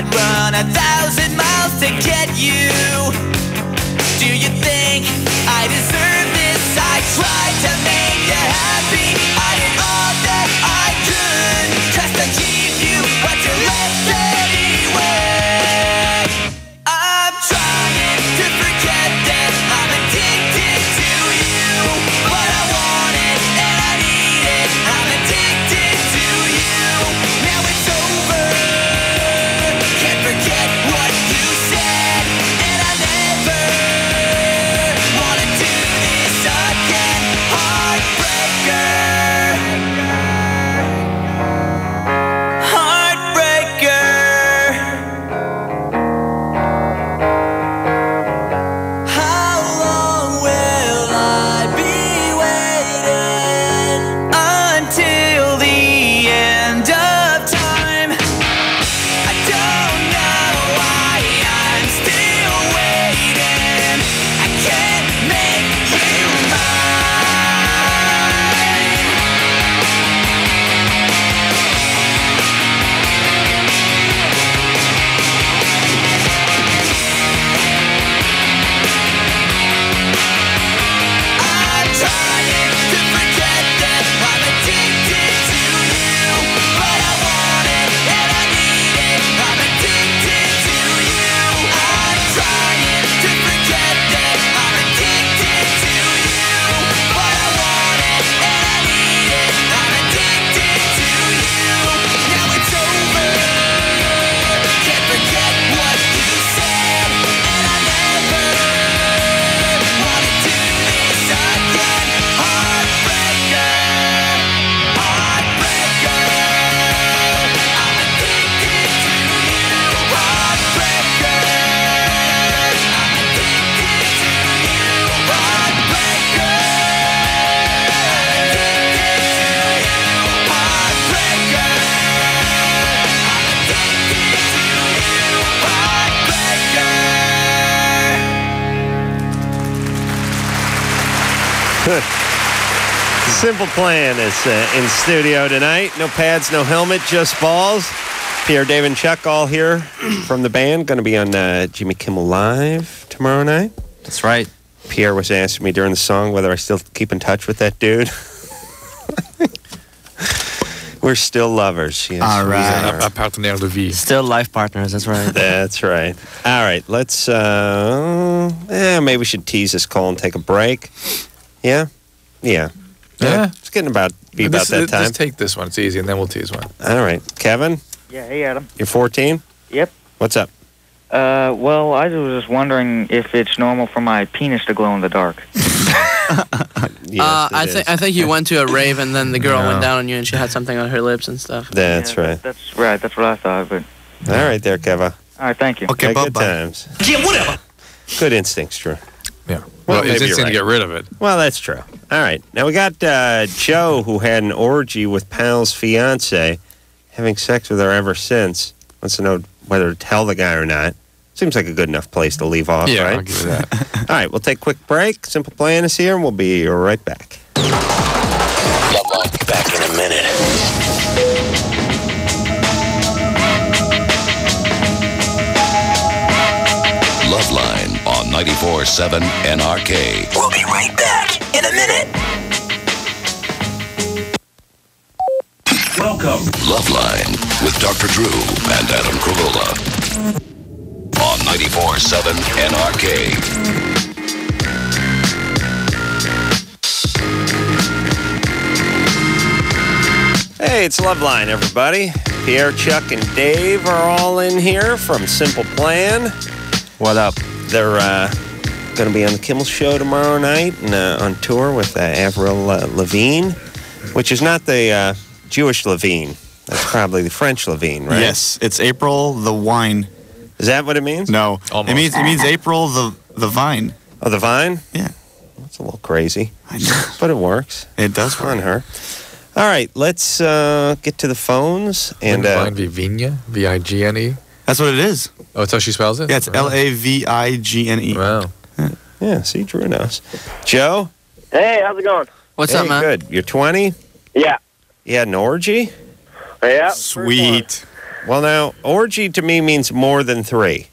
I'd run a thousand miles to get you. Do you think I deserve this? I tried to make you happy. Simple Plan is uh, in studio tonight. No pads, no helmet, just balls. Pierre, Dave, and Chuck all here [clears throat] from the band. Going to be on uh, Jimmy Kimmel Live tomorrow night. That's right. Pierre was asking me during the song whether I still keep in touch with that dude. [laughs] We're still lovers. Yes, All we right. are. À partenaire de vie. Still life partners. That's right. That's right. All right, let's. Uh, eh, maybe we should tease this call and take a break. Yeah, yeah, Yeah. It's getting about be about This- that Just time. take this one. It's easy, and then we'll tease one. All right, Kevin, Yeah, hey Adam. you're 14. Yep. What's up? Uh, well, I was just wondering if it's normal for my penis to glow in the dark. [laughs] [laughs] uh, I think I think you went to a rave and then the girl went down on you and she had something on her lips and stuff. That's right. That's right. That's what I thought. But All right, there, Kevin. all right, thank you. Okay, bye. good times. Yeah, whatever. Good instincts, Drew. Yeah. Well, Well, it's maybe you're instant to right. get rid of it. Well, that's true. All right. Now we got uh, Joe, who had an orgy with Pal's fiance, having sex with her ever since. Wants to know whether to tell the guy or not. Seems like a good enough place to leave off, Yeah, right? I'll give you that. [laughs] All right, we'll take a quick break. Simple Plan is here, and we'll be right back. Back in a minute. Loveline on 94.7 NRK. We'll be right back in a minute. Welcome. Loveline with Dr. Drew and Adam Carolla. On 94.7 NRK. Hey, it's Loveline, everybody. Pierre, Chuck, and Dave are all in here from Simple Plan. What up? They're uh, going to be on the Kimmel Show tomorrow night and uh, on tour with uh, Avril uh, Lavigne, which is not the uh, Jewish Lavigne. That's probably the French Lavigne, right? Yes, it's April the wine. Is that what it means? No, it means it means April the the vine. Oh, the vine? Yeah. That's a little crazy. I know. [laughs] But it works. It does on her. All right, let's uh, get to the phones and uh, Vine Vivigne, V I G N E. That's what it is. Oh, that's how she spells it. Yeah, it's L A V I G N E. Wow. Yeah, see, Drew knows. Joe? Hey, how's it going? What's Hey, up, man? Good. You're 20? Yeah. You had an orgy? Yeah. Sweet. Well, now, orgy to me means more than three.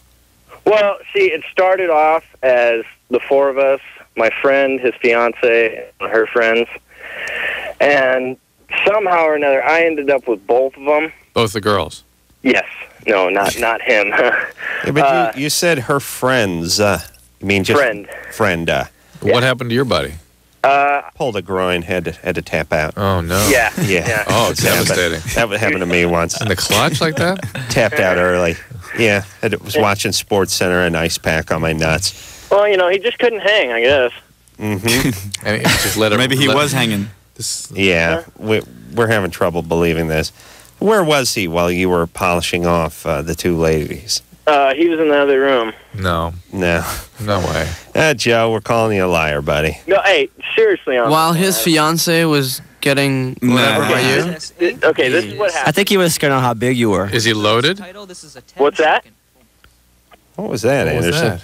Well, see, it started off as the four of us, my friend, his fiance, and her friends, and somehow or another, I ended up with both of them. Both the girls. Yes. No, not [laughs] not him. [laughs] Yeah, but Uh, you, you said her friends. Uh, you mean just Friend. Friend. Uh, What happened to your buddy? Uh, pulled a groin, had to had to tap out. Oh no. Yeah. Yeah. Oh, it's devastating. That would happen to me once. In the clutch like that? [laughs] Tapped out early. Yeah, I was watching Sports Center, an ice pack on my nuts. well, you know, he just couldn't hang, I guess. Mm-hmm. and it just let her, Maybe he let- was hanging. This, Yeah, we, we're having trouble believing this. Where was he while you were polishing off uh, the two ladies? Uh, he was in the other room. no, No. no way. Uh, Joe, we're calling you a liar, buddy. No, hey, seriously, on While his fiance was getting whatever Nah. by you. Th- Okay, this is what happened. I happened. think he was scared on how big you were. Is he loaded? What's that? What was that, What was Anderson? that?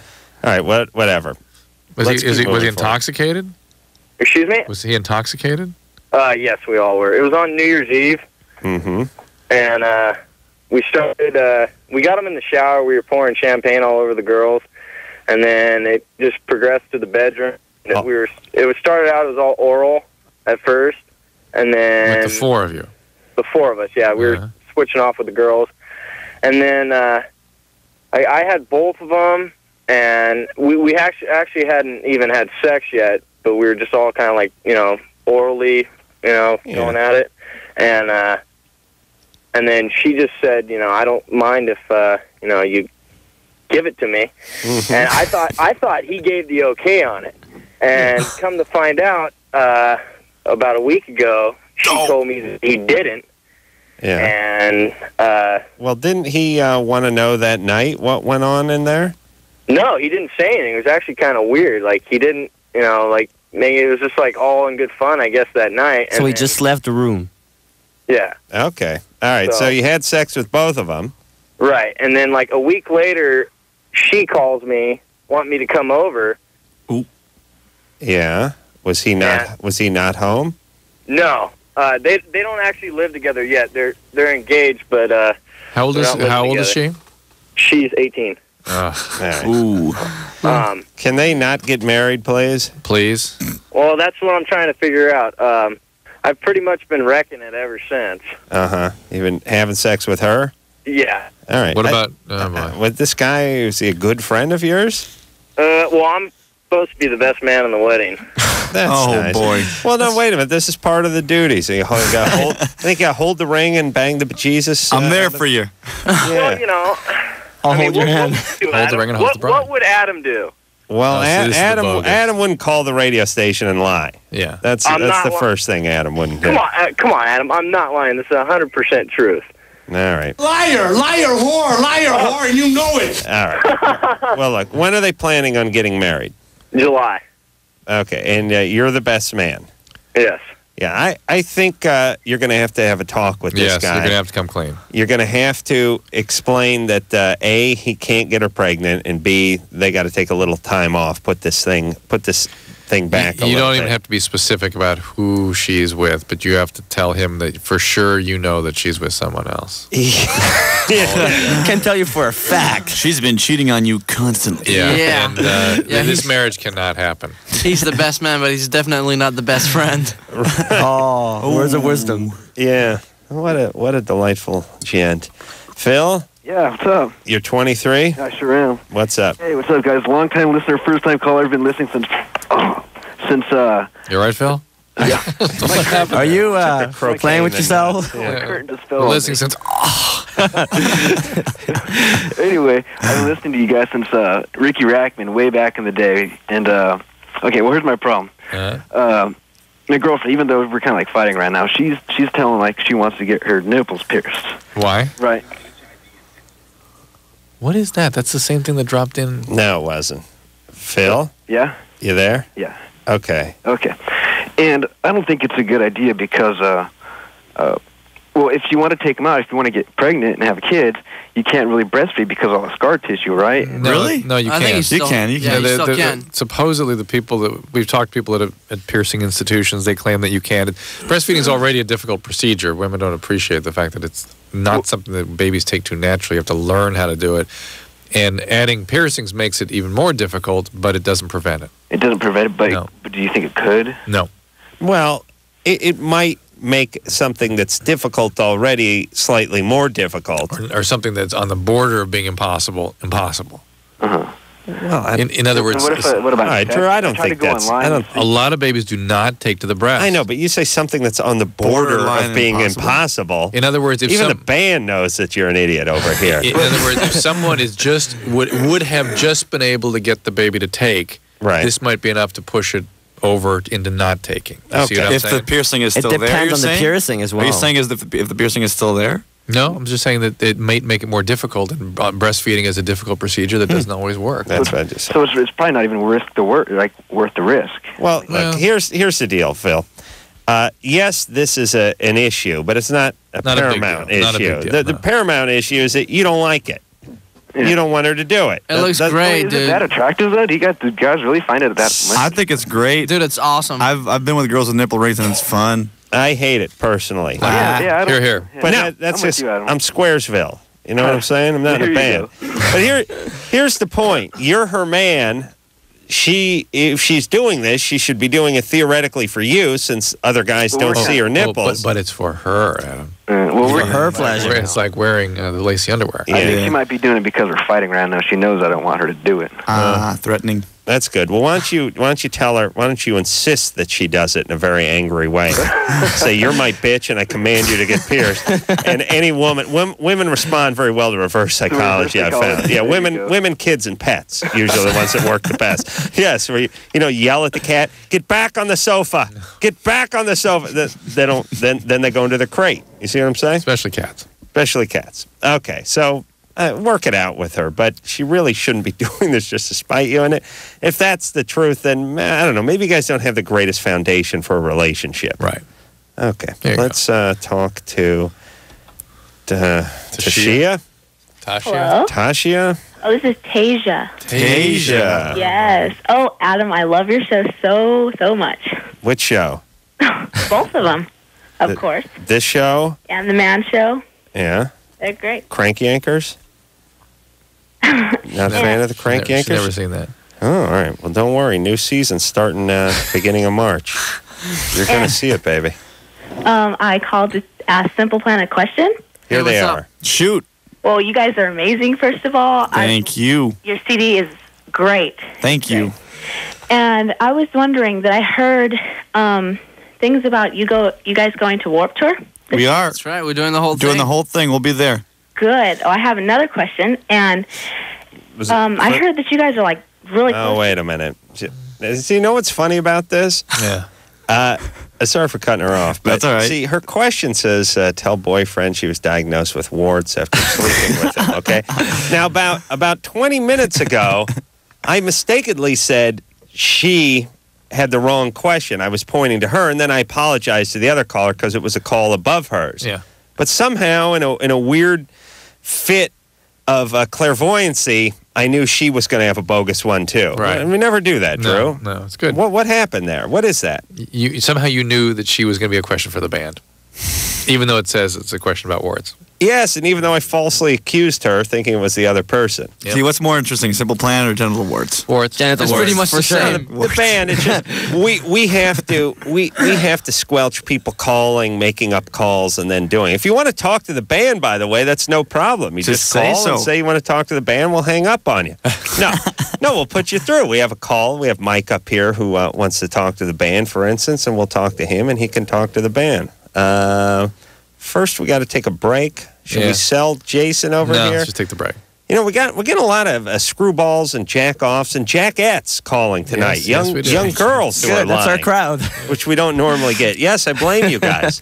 All right, what, whatever. Was Let's he, is keep he was he moving forward. intoxicated? Excuse me? Was he intoxicated? Uh, yes, we all were. It was on New Year's Eve. Mm-hmm. And uh, we started. Uh, we got them in the shower. We were pouring champagne all over the girls, and then it just progressed to the bedroom. And Oh. We were. It was started out as all oral at first, and then With the four of you. the four of us. Yeah, we Uh-huh. were switching off with the girls, and then uh, I, I had both of them, and we we actually actually hadn't even had sex yet, but we were just all kind of like you know orally, you know, Yeah. going at it, and uh, and then she just said, you know, I don't mind if uh, you know you give it to me, Mm-hmm. and I thought I thought he gave the okay on it, and [laughs] come to find out, uh, about a week ago, she told me that he didn't, Yeah. and uh, Well, didn't he uh, want to know that night what went on in there? no, he didn't say anything. It was actually kind of weird. Like he didn't, you know, like maybe it was just like all in good fun, I guess, that night. So and he then- just left the room. yeah, Okay. All right. So, So- you had sex with both of them. right. And then like a week later, she calls me, want me to come over. Ooh. Yeah. Was he not? Was he not home? No, uh, they they don't actually live together yet. They're they're engaged, but uh, How old is How old is she? she's 18. All right. Ooh. Um, Can they not get married, please? Please. well, that's what I'm trying to figure out. Um, I've pretty much been wrecking it ever since. Uh huh. You've been having sex with her. Yeah. All right. What I- about? Oh uh, boy. with this guy? Is he a good friend of yours? Uh, well, I'm supposed to be the best man in the wedding. [laughs] That's Oh, nice. boy. Well, no, wait a minute. This is part of the duties. You got hold. [laughs] I think you got hold the ring and bang the Jesus. I'm uh, there the- for you. Well, you know, I'll I mean, hold your what, hand. What, would, you Hold the ring and hold what, the bride. what would Adam do? Well, Oh, Ad- this Adam. Adam wouldn't call the radio station and lie. Yeah. That's I'm that's the li- first thing Adam wouldn't do. Come on, uh, come on, Adam. I'm not lying. This is 100% truth. All right. Liar, liar, whore, liar, whore, and you know it. All right. [laughs] well, look. When are they planning on getting married? July. Okay, and uh, you're the best man. Yes. Yeah, I, I think uh, you're going to have to have a talk with this Yes, guy. you're gonna have to come clean. You're going to have to explain that uh, a he can't get her pregnant, and b they got to take a little time off. Put this thing, put this thing back. a You don't even bit. have to be specific about who she's with, but you have to tell him that for sure you know that she's with someone else. [laughs] [laughs] Can tell you for a fact. She's been cheating on you constantly. Yeah. Yeah. And uh, Yeah, this marriage cannot happen. He's the best man, but he's definitely not the best friend. [laughs] Oh, words of wisdom. Yeah. What a what a delightful gent. Phil, Yeah, what's up? you're 23. I sure am. What's up? Hey, what's up, guys? Long time listener, first time caller. I've been listening since oh, since uh. You all right, Phil? Yeah. [laughs] Are you uh, croquet playing with and- yourself? My curtain just We're fell. listening since. [laughs] anyway, I've been listening to you guys since uh, Riki Rachtman way back in the day. And uh, okay, well, here's my problem. Uh, Um, my girlfriend, even though we're kind of like fighting right now, she's she's telling like she wants to get her nipples pierced. why? Right. What is that? That's the same thing that dropped in. No, it wasn't. Phil, Yeah. you there? Yeah. Okay. Okay. And I don't think it's a good idea because, uh, uh, well, if you want to take them out, if you want to get pregnant and have kids, you can't really breastfeed because of all the scar tissue, right? No, No, you I can't. think you still- can, you yeah, can. you the- still can. supposedly, the people that we've talked to people that have at piercing institutions, they claim that you can. Breastfeeding is already a difficult procedure. Women don't appreciate the fact that it's not something that babies take to naturally. You have to learn how to do it. And adding piercings makes it even more difficult, but it doesn't prevent it. It doesn't prevent it, but, No. but do you think it could? No. Well, it, it might make something that's difficult already slightly more difficult. Or, or something that's on the border of being impossible, impossible. Uh-huh. Well, I, In, in other words, what, if, uh, what about All right, sex? Drew, I don't tried think that's- I don't- a lot of babies do not take to the breast. I know, but you say something that's on the border Borderline of being impossible. impossible. In other words, if Even some, the band knows that you're an idiot over here. In other words, if someone is just would would have just been able to get the baby to take, Right. this might be enough to push it over into not taking. You see Okay. what I'm If the piercing is still there, depends you're on the saying? piercing as Are you saying is the, if the piercing is still there? No, I'm just saying that it might make it more difficult, and breastfeeding is a difficult procedure that doesn't always work. That's what I just said. So it's, it's probably not even worth the work, like worth the risk. Well, look, Well- here's here's the deal, Phil. Uh, yes, this is a, an issue, but it's not a Not a big paramount deal. Not a issue. big deal, the, the paramount issue is that you don't like it. Yeah. You don't want her to do it. It looks That- great, is it dude. that attractive though? Do you guys, do guys really find it that much? I think it's great. Dude, it's awesome. I've I've been with girls with nipple rings and it's fun. I hate it personally. yeah, yeah, I don't, Here, here. yeah. But Yeah, that, that's I'm just you, I'm Squaresville. You know what I'm saying? I'm not in a band. But here here's the point. You're her man. She if she's doing this, she should be doing it theoretically for you since other guys don't Well, see her Well, nipples. but, but it's for her, Adam. Uh, well, For we're, her pleasure. It's like wearing uh, the lacy underwear. I think she might be doing it because we're fighting right now. She knows I don't want her to do it. Ah, threatening. That's good. Well, why don't you why don't you tell her? Why don't you insist that she does it in a very angry way? [laughs] Say you're my bitch, and I command you to get pierced. And any woman, wom- women respond very well to reverse psychology. I've found. Yeah, There women, women, kids, and pets usually the ones that work the best. [laughs] Yes, where you you know yell at the cat, get back on the sofa, get back on the sofa. They, they don't. Then then they go into the crate. You see what I'm saying? Especially cats. especially cats. Okay, so uh, work it out with her, but she really shouldn't be [laughs] doing this just to spite you. And it, if that's the truth, then eh, I don't know. Maybe you guys don't have the greatest foundation for a relationship. Right. Okay, There let's uh, talk to uh, Tashia. Tasha. Hello? Tashia. Oh, this is Tasia. Tasia. Yes. Oh, Adam, I love your show so, so much. Which show? [laughs] Both of them, of The- course. This show? And the Man Show. Yeah. They're great. Crank Yankers. Not a fan of the Crank Never- Yankers. never seen that. Oh, all right. Well, don't worry. New season starting uh, beginning of March. You're gonna see it, baby. Um, I called to ask Simple Plan a question. Here Hey, they what's up? are. Shoot. Well, you guys are amazing, first of all. I, Thank you. your CD is great. Thank you. And I was wondering that I heard um, things about you go, you guys going to Warp Tour. We are That's right. We're doing the whole doing thing. the whole thing. We'll be there. Good. Oh, I have another question, and Was it- um, I heard that you guys are like really Oh, close. wait a minute. See, you know what's funny about this? Yeah. Uh, sorry for cutting her off. But That's all right. See, her question says, uh, "Tell boyfriend she was diagnosed with warts after [laughs] sleeping with him." Okay. Now, about about 20 minutes ago, I mistakenly said she had the wrong question. I was pointing to her, and then I apologized to the other caller because it was a call above hers. Yeah. But somehow, in a in a weird fit of uh, clairvoyancy, I knew she was going to have a bogus one too. Right. And we never do that, No, Drew. no, it's good. What what happened there? What is that? You somehow you knew that she was going to be a question for the band, even though it says it's a question about warts. Yes, and even though I falsely accused her, thinking it was the other person. See, what's more interesting, simple plan or genital warts? Warts. It's pretty much the same. The, the band, it's just [laughs] we we have to we we have to squelch people calling, making up calls, and then doing. If you want to talk to the band, by the way, that's no problem. You just, Just say call and say you want to talk to the band. We'll hang up on you. [laughs] No, no, we'll put you through. We have a call. We have Mike up here who uh, wants to talk to the band, for instance, and we'll talk to him, and he can talk to the band. Uh, first, we got to take a break. Should Yeah. we sell Jason over no, here? let's just take the break. You know, we got we're getting a lot of uh, screwballs and jackoffs and jackettes calling tonight. Yes, young yes, young girls to our Good, that's our crowd. [laughs] which we don't normally get. Yes, I blame you guys.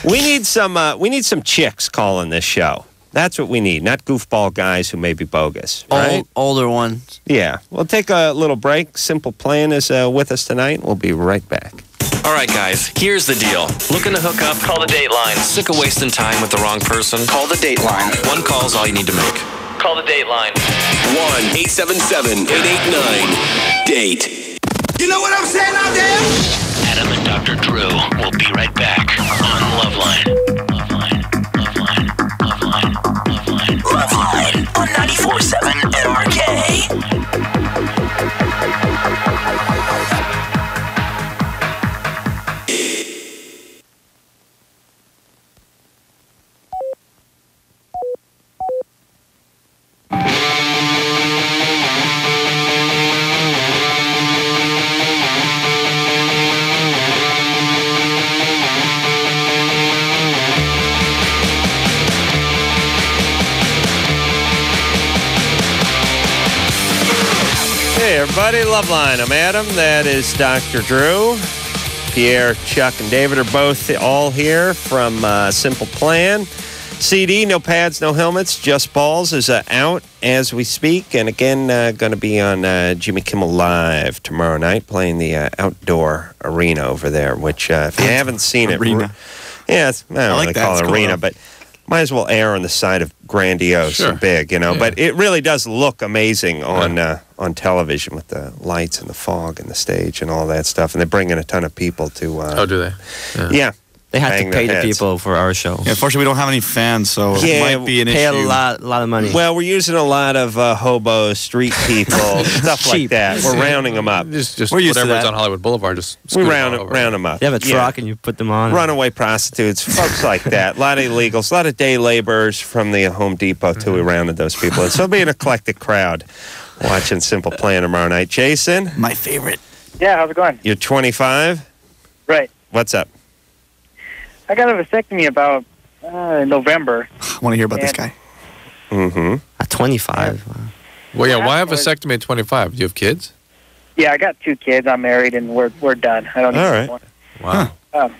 [laughs] we need some uh, we need some chicks calling this show. That's what we need, not goofball guys who may be bogus, right? Old, older ones. Yeah. We'll take a little break. Simple Plan is uh, with us tonight. We'll be right back. All right, guys, here's the deal. Looking to hook up? Call the Dateline. Sick of wasting time with the wrong person? Call the Dateline. One call's all you need to make. Call the Dateline. 1 877 889 DATE. You know what I'm saying out there? Adam and Dr. Drew will be right back on Loveline. Loveline. Loveline. Loveline. Loveline. Loveline on 94.7 NRK. Hey, everybody, Loveline. I'm Adam. That is Dr. Drew. Pierre, Chuck, and David are both all here from uh, Simple Plan. CD, no pads, no helmets, just balls is uh, out as we speak. And again, uh, going to be on uh, Jimmy Kimmel Live tomorrow night, playing the uh, outdoor arena over there, which, uh, if you haven't seen it, yeah, it's, I don't I like really call it cool, arena, though. but might as well err on the side of grandiose Sure. and big, you know. Yeah. But it really does look amazing on uh, on television with the lights and the fog and the stage and all that stuff. And they bring in a ton of people to. Uh, Oh, do they? yeah. They have to pay the people for our show. Yeah, unfortunately, we don't have any fans, so Yeah, it might be an Pay issue. a lot, lot of money. Well, we're using a lot of uh, hobos, street people, [laughs] stuff like that. We're rounding them up. Just, just We're used whatever is that. on Hollywood Boulevard, just We round, on over. round them up. you have a Yeah. truck and you put them on. Runaway prostitutes, folks like that. A lot of illegals, a lot of day laborers from the Home Depot, too. We rounded those people. in. So it'll be an eclectic crowd watching Simple Plan tomorrow night. Jason, My favorite. Yeah, how's it going? you're 25. Right. What's up? I got a vasectomy about uh, November. I want to hear about this guy. Mm-hmm. At 25. Well, yeah. Why have a vasectomy at 25? Do you have kids? Yeah, I got two kids. I'm married, and we're we're done. I don't need All any more. Wow. Um,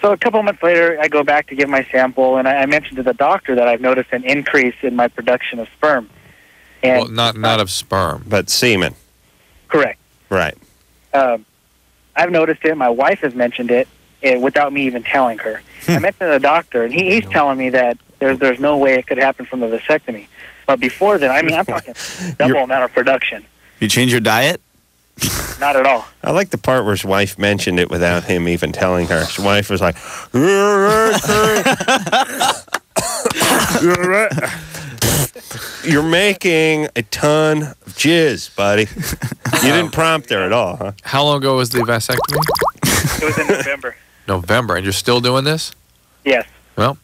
so a couple months later, I go back to give my sample, and I, I mentioned to the doctor that I've noticed an increase in my production of sperm. And Well, not not of sperm. But semen. correct. Right. Um, I've noticed it. My wife has mentioned it uh, without me even telling her. Hmm. I mentioned to the doctor, and he, he's telling me that there's there's no way it could happen from the vasectomy. But before then, I mean, I'm [laughs] talking double amount of production. You change your diet? Not at all. I like the part where his wife mentioned it without him even telling her. His wife was like, "You're right, [laughs] Kurt. You're right. You're making a ton of jizz, buddy. You didn't [laughs] prompt her at all, huh? How long ago was the vasectomy? It was in November. November, and you're still doing this? Yes. Well,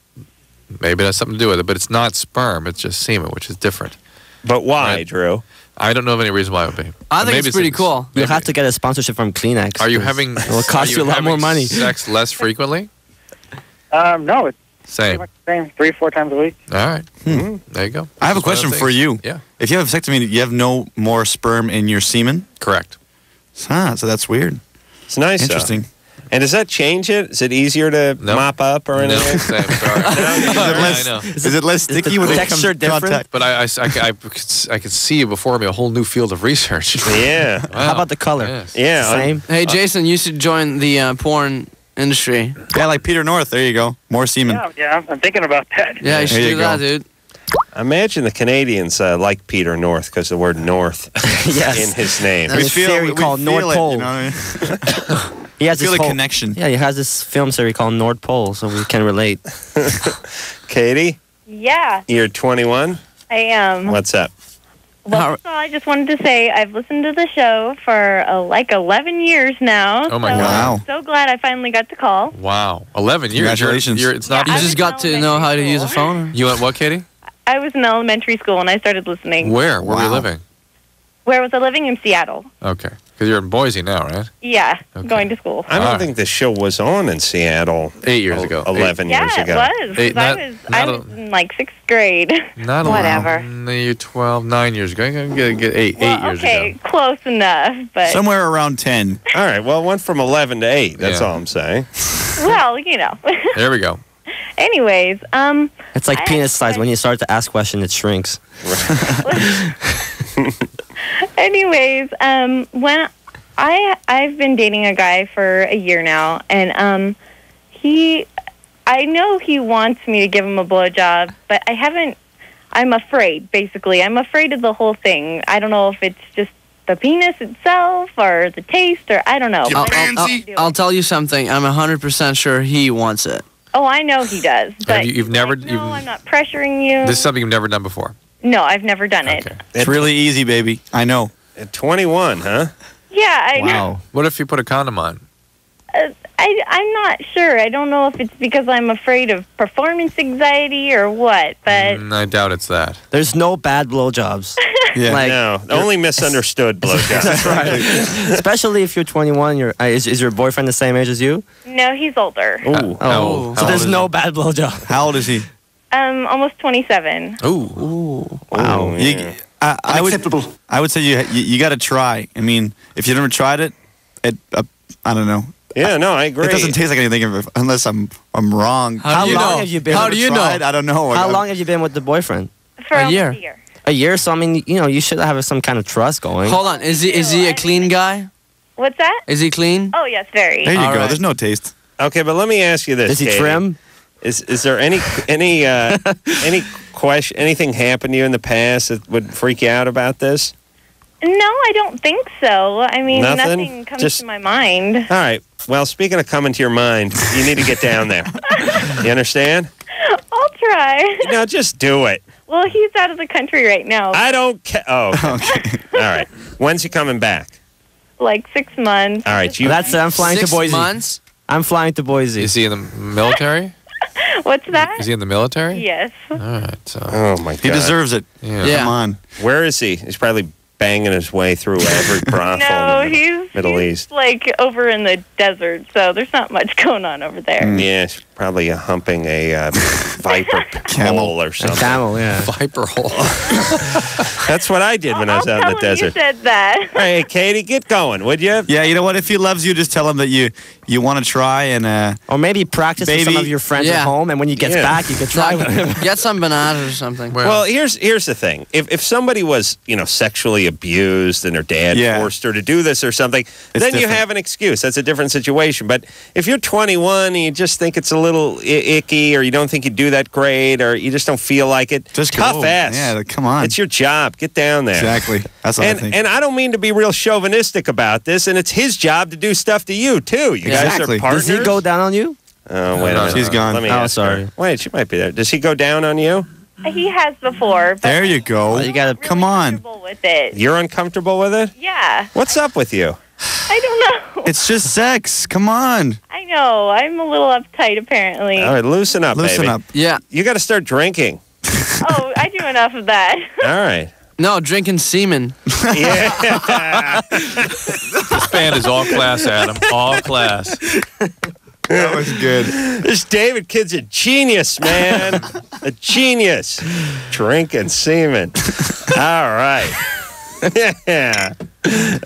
maybe it has something to do with it, but it's not sperm; it's just semen, which is different. But why, Right. Drew? I don't know of any reason why it would be. I think Maybe it's pretty cool. You'll have to get a sponsorship from Kleenex. Are you having? It will cost you a lot more money. Sex less frequently? Um, no, it's pretty Same. much the same. Three, four times a week. All right. Hmm. There you go. I have a Just one of question the for things. you. Yeah. If you have a vasectomy, you have no more sperm in your semen? Correct. Huh, so that's weird. It's nice. though. Interesting. And does that change it? Is it easier to No. mop up or anything? No, anything? same. Sorry. [laughs] Is it less, I know. is it less the sticky when it texture comes in different? contact? But I, I, I, I, could, I could see before me a whole new field of research. [laughs] Yeah. How about the color? Yes. Yeah. Same. Hey, Jason, you should join the uh, porn industry. Yeah, like Peter North. There you go. More semen. Yeah, yeah. I'm, I'm thinking about that. Yeah, you should There do you that, go. dude. I imagine the Canadians uh, like Peter North because the word North [laughs] Yes. in his name. There's a series called North Pole. He has Feel this a whole- connection. Yeah, he has this film series called North Pole, so we can relate. [laughs] Katie, Yeah, you're 21. I am. What's up? Well, first of all, I just wanted to say I've listened to the show for uh, like 11 years now. Oh, my so God. I'm so glad I finally got the call. Wow, 11 years. You're- Congratulations. You're, it's not. Yeah, I You just was got to know how to use a phone. You went what, Katie? I was in elementary school and I started listening. Where? Where were you Wow. living? Where was I living? In Seattle. Okay, because you're in Boise now, right? Yeah, Okay. going to school. I don't All right. think the show was on in Seattle Eight years el- ago. 11 yeah, years ago. it was. 'cause Eight, I was, not I a- was in like sixth grade. [laughs] Not Whatever. Alone. You're 12, nine years ago. Get, get, get eight, eight well, years okay, ago. close enough, but Somewhere around 10. All right, well, it went from 11 to 8. That's Yeah. all I'm saying. [laughs] well, you know. [laughs] There we go. Anyways, um, It's like I- penis size. When you start to ask questions, it shrinks. Anyways, um, when I I've been dating a guy for a year now, and um, he, I know he wants me to give him a blowjob, but I haven't. I'm afraid. Basically, I'm afraid of the whole thing. I don't know if it's just the penis itself or the taste, or I don't know. I'll, I'll, I'll, I'll tell you something. I'm 100% sure he wants it. oh, I know he does, but Have you, you've never. no, you've, I'm not pressuring you. this is something you've never done before. No, I've never done it. It's really easy, baby. I know. At 21, huh? Yeah, I know. What if you put a condom on? Uh, I, I'm not sure. I don't know if it's because I'm afraid of performance anxiety or what, but Mm, I doubt it's that. There's no bad blowjobs. [laughs] Yeah. Like, no, only misunderstood blowjob. [laughs] That's right. [laughs] Especially if you're 21. You're, uh, is, is your boyfriend the same age as you? no, he's older. Oh, how old- so how there's old is no he? bad blowjob. How old is he? Um, almost 27. Ooh. Wow. Ooh, You- I, I would, I would say you you, you got to try. I mean, if you've never tried it, it uh, I don't know. Yeah, no, I agree. It doesn't taste like anything if, unless I'm I'm wrong. How, do you long know? have you been? How with- do you Tried? know? I don't know. How I- long have you been with the boyfriend? For A year. a year. A year. So I mean, you know, you should have some kind of trust going. Hold on. Is he is he a clean guy? What's that? Is he clean? Oh, yes, very. There you All go. right. There's no taste. Okay, but let me ask you this. Is he Katie. trim? Is is there any any uh, [laughs] any question anything happened to you in the past that would freak you out about this? No, I don't think so. I mean, Nothing? nothing, comes Just- to my mind. All right. Well, speaking of coming to your mind, you need to get down there. [laughs] You understand? I'll try. No, just do it. well, he's out of the country right now. I don't care. Oh, [laughs] okay. All right. When's he coming back? like six months. All right. You. That's I'm flying Six to Boise. Six months. I'm flying to Boise. Is he in the military? [laughs] What's that? Is he in the military? Yes. All right. So, oh my God. He deserves it. yeah. Yeah. Come on. Where is he? He's probably banging his way through every [laughs] brothel No, in the he's Middle he's East. like over in the desert, so there's not much going on over there. Mm. Yeah, he's probably uh, humping a uh, [laughs] viper camel or something. A something. camel, yeah. Viper hole. That's what I did when I was I'll out in tell the him you desert. said that. Hey, Katie, get going, would you? Yeah, you know what? If he loves you, just tell him that you you want to try and uh, Or maybe practice with some of your friends Yeah. at home, and when you get Yeah. back, you could try with him. Get some bananas or something. Well, here's here's the thing. If if somebody was you know sexually abused and her dad Yeah. forced her to do this or something, then you have an excuse. That's a different situation. But if you're 21 and you just think it's a little I- icky, or you don't think you do that great, or you just don't feel like it, just tough go. ass. Yeah, come on. It's your job. Get down there. exactly. [laughs] That's what And I think. and I don't mean to be real chauvinistic about this, and it's his job to do stuff to you too. You guys are partners. Does he go down on you? Oh wait, a No, minute. she's gone. Let me Oh, sorry. her. Wait, she might be there. Does he go down on you? He has before, but there you go. you gotta come on. comfortable with it. You're uncomfortable with it? Yeah, What's up with you? I don't know. [sighs] It's just sex. Come on. I know. I'm a little uptight, apparently. All right, loosen up, Loosen baby. up. Yeah. You got to start drinking. oh, I do enough of that. [laughs] All right. No, drinking semen. [laughs] Yeah. This band is all class, Adam. All class. That was good. this David kid's a genius, man. a genius. Drinking semen. All right. Yeah.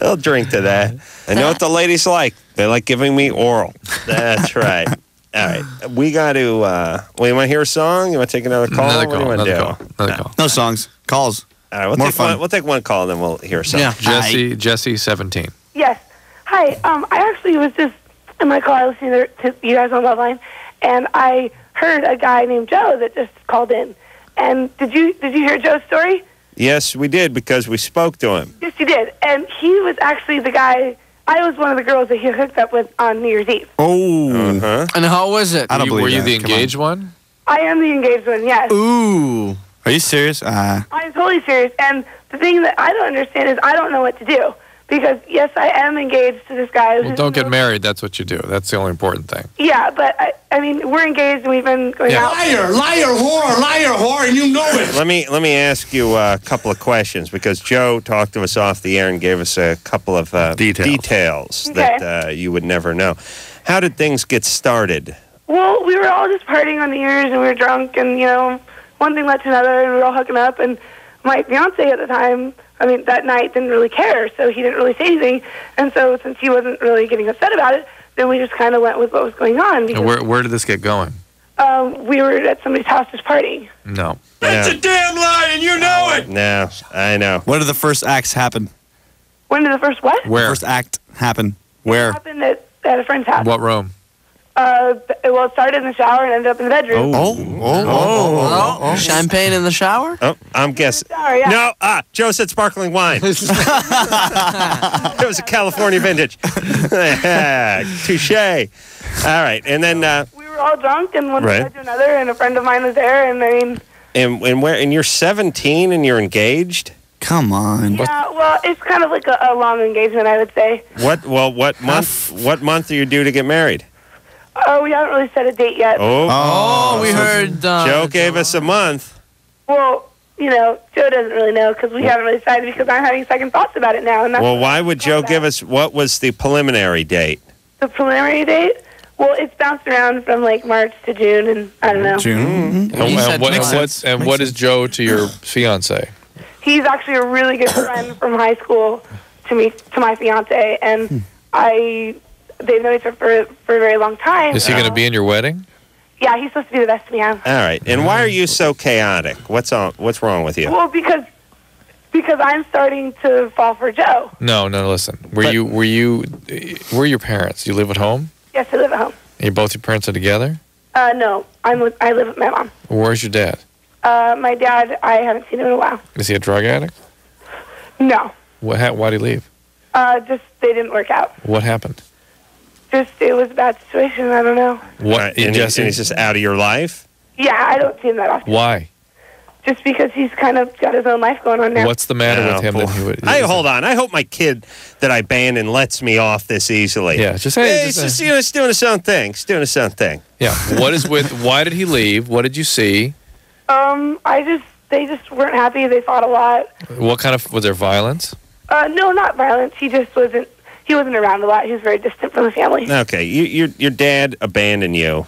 I'll drink to that. I know what the ladies like. They like giving me oral. That's right. All right. We got to, uh, well, you want to hear a song? You want to take another call? Another what do you want to do? Another call. Another call. No songs. Calls. All right. We'll More take, fun. One, we'll take one call and then we'll hear a song. Yeah. Jesse, Jesse, 17. Yes. Hi. Um, I actually was just in my car listening to, to you guys on the line, and I heard a guy named Joe that just called in, And did you did you hear Joe's story? Yes, we did because we spoke to him. Yes, you did. And he was actually the guy. I was one of the girls that he hooked up with on New Year's Eve. Oh. Uh-huh. And how was it? I don't Were you- believe were you that. the Come on. engaged one? I am the engaged one. Yes. Ooh. Are you serious? Uh, I'm totally serious. And the thing that I don't understand is I don't know what to do because yes, I am engaged to this guy. Well, don't get married. That's what you do. That's the only important thing. Yeah, but I, I mean, we're engaged and we've been going Yeah. out. Liar, liar, whore, liar, whore, and you know it. Let me let me ask you a couple of questions because Joe talked to us off the air and gave us a couple of uh, details, that uh, you would never know. How did things get started? Well, we were all just partying on New Year's and we were drunk and you know, one thing led to another and we were all hooking up and my fiance at the time, I mean, that night didn't really care, so he didn't really say anything. And so since he wasn't really getting upset about it, then we just kind of went with what was going on because And where where did this get going? um, we were at somebody's house just party. No. That's a damn lie, and you know it. No, I know. When did the first acts happen? When did the first what? Where? First act happen. Where? happened at, at a friend's house. What room? Uh, well, it started in the shower and ended up in the bedroom. Oh, oh, Oh, oh! champagne in the shower? Oh, I'm guessing. Sorry, yeah. No, ah, Joe said sparkling wine. it was a California vintage. Touche. All right, and then uh, We were all drunk, and one thing Right. led to another, and a friend of mine was there, and I mean, and and where? And you're 17 and you're engaged. Come on. yeah, well, it's kind of like a, a long engagement, I would say. What? Well, what month? What month are you due to get married? Oh, we haven't really set a date yet. Oh, Oh, oh we heard. Uh, Joe gave us a month. Well, you know, Joe doesn't really know because we haven't really decided because I'm having second thoughts about it now, and that's Well, why would Joe give us? What was the preliminary date? the preliminary date. Well, it's bounced around from like March to June, and I don't know. And, He and said what, and makes what's and what is Joe to your [sighs] fiance? He's actually a really good friend from high school to me, to my fiance, and hmm. I. They've known each other for for a very long time. Is he going to be in your wedding? Yeah, he's supposed to be the best man. All right. And why are you so chaotic? What's on? What's wrong with you? Well, because because I'm starting to fall for Joe. No, no. Listen, were you were you were your parents? You live at home? Yes, I live at home. And both your parents are together? Uh, no, I'm with, I live with my mom. Where's your dad? Uh, my dad, I haven't seen him in a while. Is he a drug addict? No, What? ha- Why'd he leave? uh, just they didn't work out. What happened? Just it was a bad situation. I don't know. What? Right, and, he- Jesse? and he's just out of your life. Yeah, I don't see him that often. Why? Just because he's kind of got his own life going on now. What's the matter Oh, with him that he would? I hold on. I hope my kid that I abandoned lets me off this easily. Yeah, just say- Hey, just it's just you know, it's doing its own thing. It's doing its own thing. Yeah. What is with? Why did he leave? What did you see? Um, I just they just weren't happy. They fought a lot. What kind of was there violence? Uh, no, not violence. He just wasn't. He wasn't around a lot. He was very distant from the family. Okay, you, your your dad abandoned you.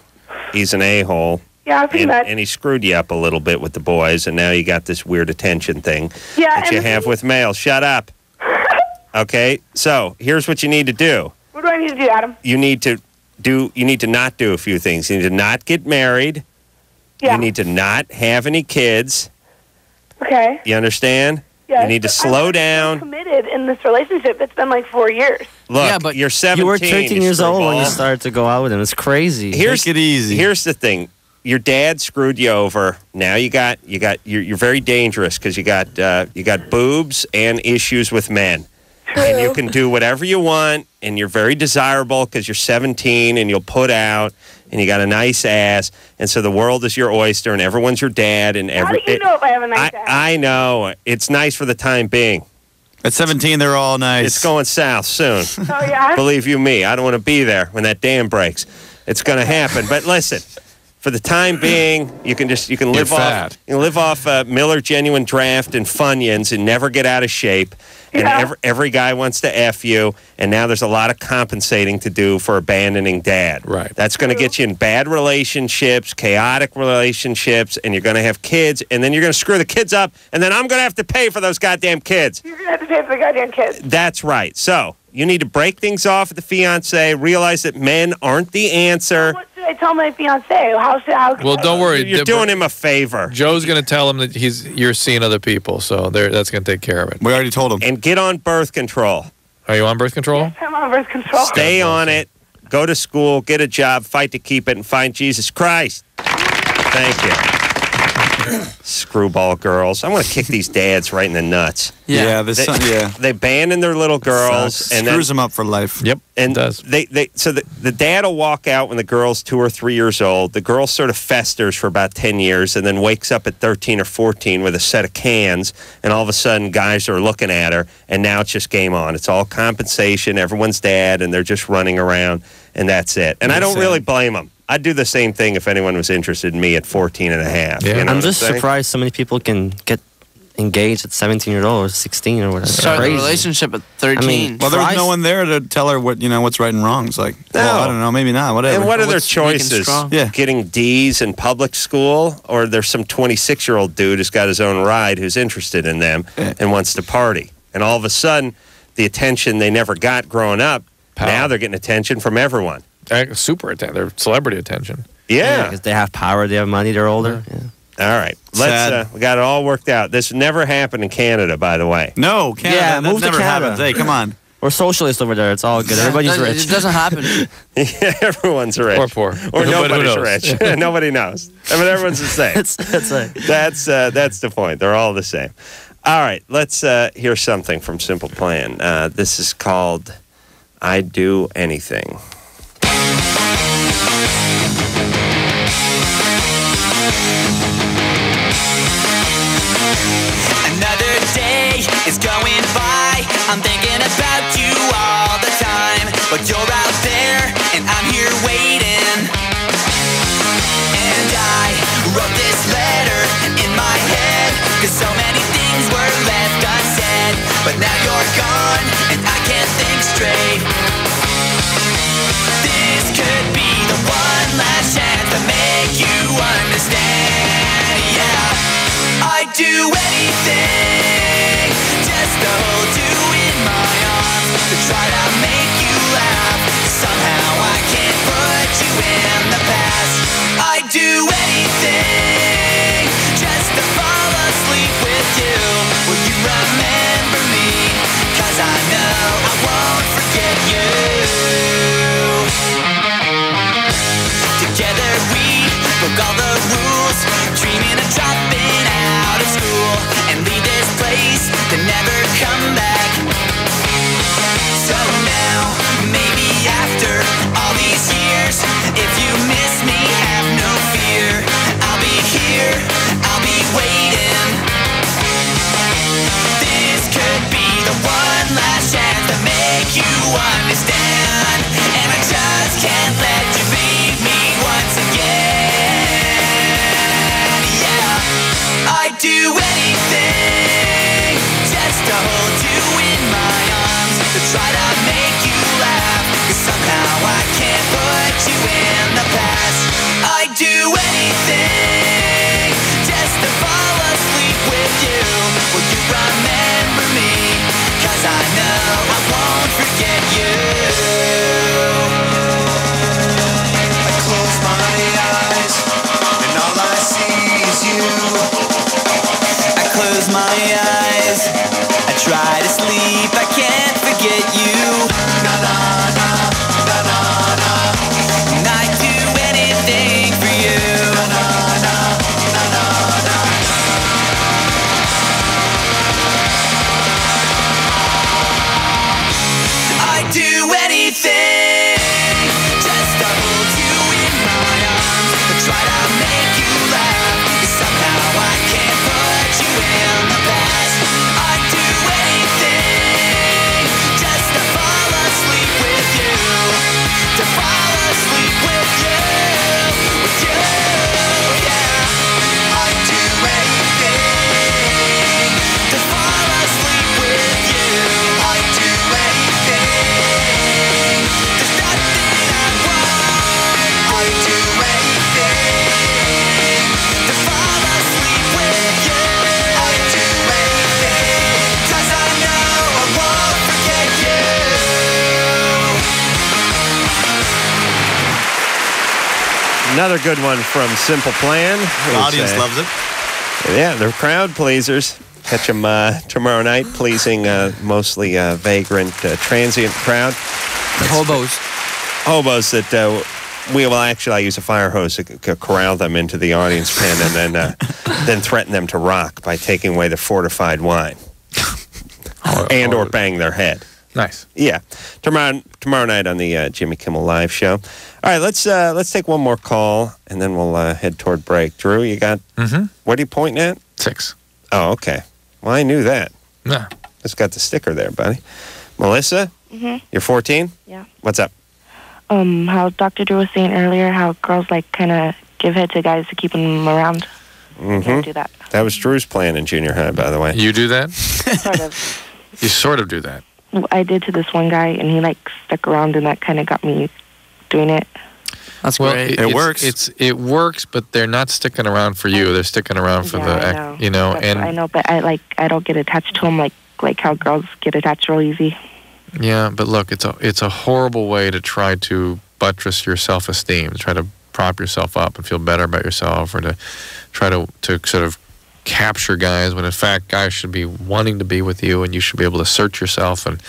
He's an a hole. Yeah, pretty And, much. and he screwed you up a little bit with the boys, and now you got this weird attention thing Yeah, that you have with males. Shut up. [laughs] Okay, so here's what you need to do. What do I need to do, Adam? You need to do. You need to not do a few things. You need to not get married. Yeah. You need to not have any kids. Okay. You understand? Yeah. You need to slow down. Committed in this relationship. It's been like four years. Look, Yeah, but you're 17. You were 13 years old when you started to go out with him. It's crazy. Here's Take it easy. Here's the thing. Your dad screwed you over. Now you got you got you're, you're very dangerous because you got uh, you got boobs and issues with men. And you can do whatever you want, and you're very desirable because you're 17 and you'll put out, and you got a nice ass, and so the world is your oyster, and everyone's your dad, and every. How every. do you know if I have a nice I, ass? I know it's nice for the time being. At 17, they're all nice. It's going south soon. [laughs] Oh yeah. Believe you me, I don't want to be there when that dam breaks. It's going to happen. But listen, for the time being, you can just you can live off fat. you can live off uh, Miller Genuine Draft and Funyuns and never get out of shape. And Yeah. every, every guy wants to f you, and now there's a lot of compensating to do for abandoning dad. Right. That's going to get you in bad relationships, chaotic relationships, and you're going to have kids, and then you're going to screw the kids up, and then I'm going to have to pay for those goddamn kids. You're gonna have to pay for the goddamn kids. That's right. So you need to break things off with the fiance. Realize that men aren't the answer. What should I tell my fiance? How should how? Well, don't worry. You're Deborah- doing him a favor. Joe's going to tell him that he's you're seeing other people, so there that's going to take care of it. We already told him. And get on birth control. Are you on birth control? I'm on birth control. Stay on it. Go to school. Get a job. Fight to keep it, and find Jesus Christ. Thank you. Screwball girls. I want to kick [laughs] these dads right in the nuts. Yeah. Yeah, there's they, some- yeah. [laughs] They abandon their little girls Sucks. and Screws then, them up for life. Yep. and they they so the, the dad will walk out when the girl's two or three years old. The girl sort of festers for about ten years and then wakes up at thirteen or fourteen with a set of cans, and all of a sudden guys are looking at her, and now it's just game on. It's all compensation. Everyone's dad, and they're just running around, and that's it. And I don't That's really blame them. I'd do the same thing if anyone was interested in me at 14 and a half. you know I'm what just saying? surprised so many people can get engaged at 17 years old or 16 or whatever. Start the Crazy. relationship at 13. I mean, Well, there was no one there to tell her what you know what's right and wrong. It's like, well, No. I don't know, maybe not, whatever. And what are their What's weak choices? Yeah. Getting D's in public school, or there's some 26 year old dude who's got his own ride who's interested in them and wants to party. And all of a sudden, the attention they never got growing up, now they're getting attention from everyone. Super attention. They're celebrity attention. Yeah. because they have power, they have money, they're older. Yeah. All right. Let's. Uh, we got it all worked out. This never happened in Canada, by the way. No, Canada. Yeah, that move to never Canada. happens. Hey, come on. We're socialists over there. It's all good. Everybody's rich. It doesn't happen. [laughs] yeah, [laughs] everyone's rich. Or poor. Or nobody's rich. [laughs] Nobody knows. I mean, everyone's the same. that's that's it. That's uh, that's the point. They're all the same. All right, let's uh, hear something from Simple Plan. Uh, this is called "I Do Anything." Understand. Yeah. I'd do anything just to hold you in my arms to try to make you laugh. Somehow I can't put you in the past. I'd do anything do anything just to hold you in my arms to try to make you laugh. Cause somehow I can't Another good one from Simple Plan. The audience uh, loves it. Yeah, they're crowd pleasers. Catch them uh, tomorrow night, pleasing uh, mostly uh, vagrant, uh, transient crowd. Hobos. Hobos that uh, we will actually I use a fire hose to c- c- corral them into the audience pen and then uh, [laughs] then threaten them to rock by taking away the fortified wine [laughs] and or bang their head. Nice. Yeah, tomorrow tomorrow night on the uh, Jimmy Kimmel Live show. All right, let's uh, let's take one more call and then we'll uh, head toward break. Drew, you got Mm-hmm. what are you pointing at? Six. Oh, okay. Well, I knew that. Yeah. It's got the sticker there, buddy. Melissa, Mhm. you're 14. Yeah. What's up? Um, how Dr. Drew was saying earlier, how girls like kind of give head to guys to keep them around. Mm-hmm. do that. That was Drew's plan in junior high, by the way. You do that? sort of. [laughs] You sort of do that. I did to this one guy, and he like stuck around, and that kind of got me doing it. That's well, great. It, works. It's it works, but they're not sticking around for you. They're sticking around for Yeah, the, I act- know. you know, That's and I know, but I like I don't get attached to him like like how girls get attached real easy. Yeah, but look, it's a it's a horrible way to try to buttress your self esteem, to try to prop yourself up and feel better about yourself, or to try to to sort of capture guys when in fact guys should be wanting to be with you, and you should be able to search yourself and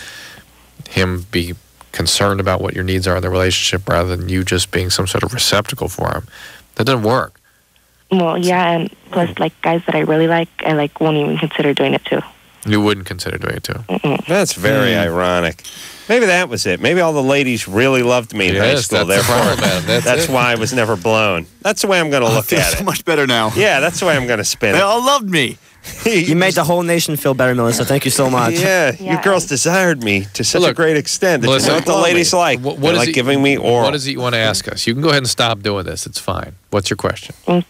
him be concerned about what your needs are in the relationship rather than you just being some sort of receptacle for him. That doesn't work. Well, yeah, and plus like guys that I really like, I like won't even consider doing it too. You wouldn't consider doing it too. That's very Hmm. ironic. Maybe that was it. Maybe all the ladies really loved me in high school. that's the Therefore, problem. That's that's it. why I was never blown. That's the way I'm going to look feel at so it. much better now. Yeah, that's the way I'm going to spin They it. all loved me. [laughs] You made the whole nation feel better, Melissa. Thank you so much. Yeah, you girls desired me to such a great extent. That you know what the ladies like? What, what is like it- giving me oral. What is it you want to ask us? You can go ahead and stop doing this. It's fine. What's your question? Mm,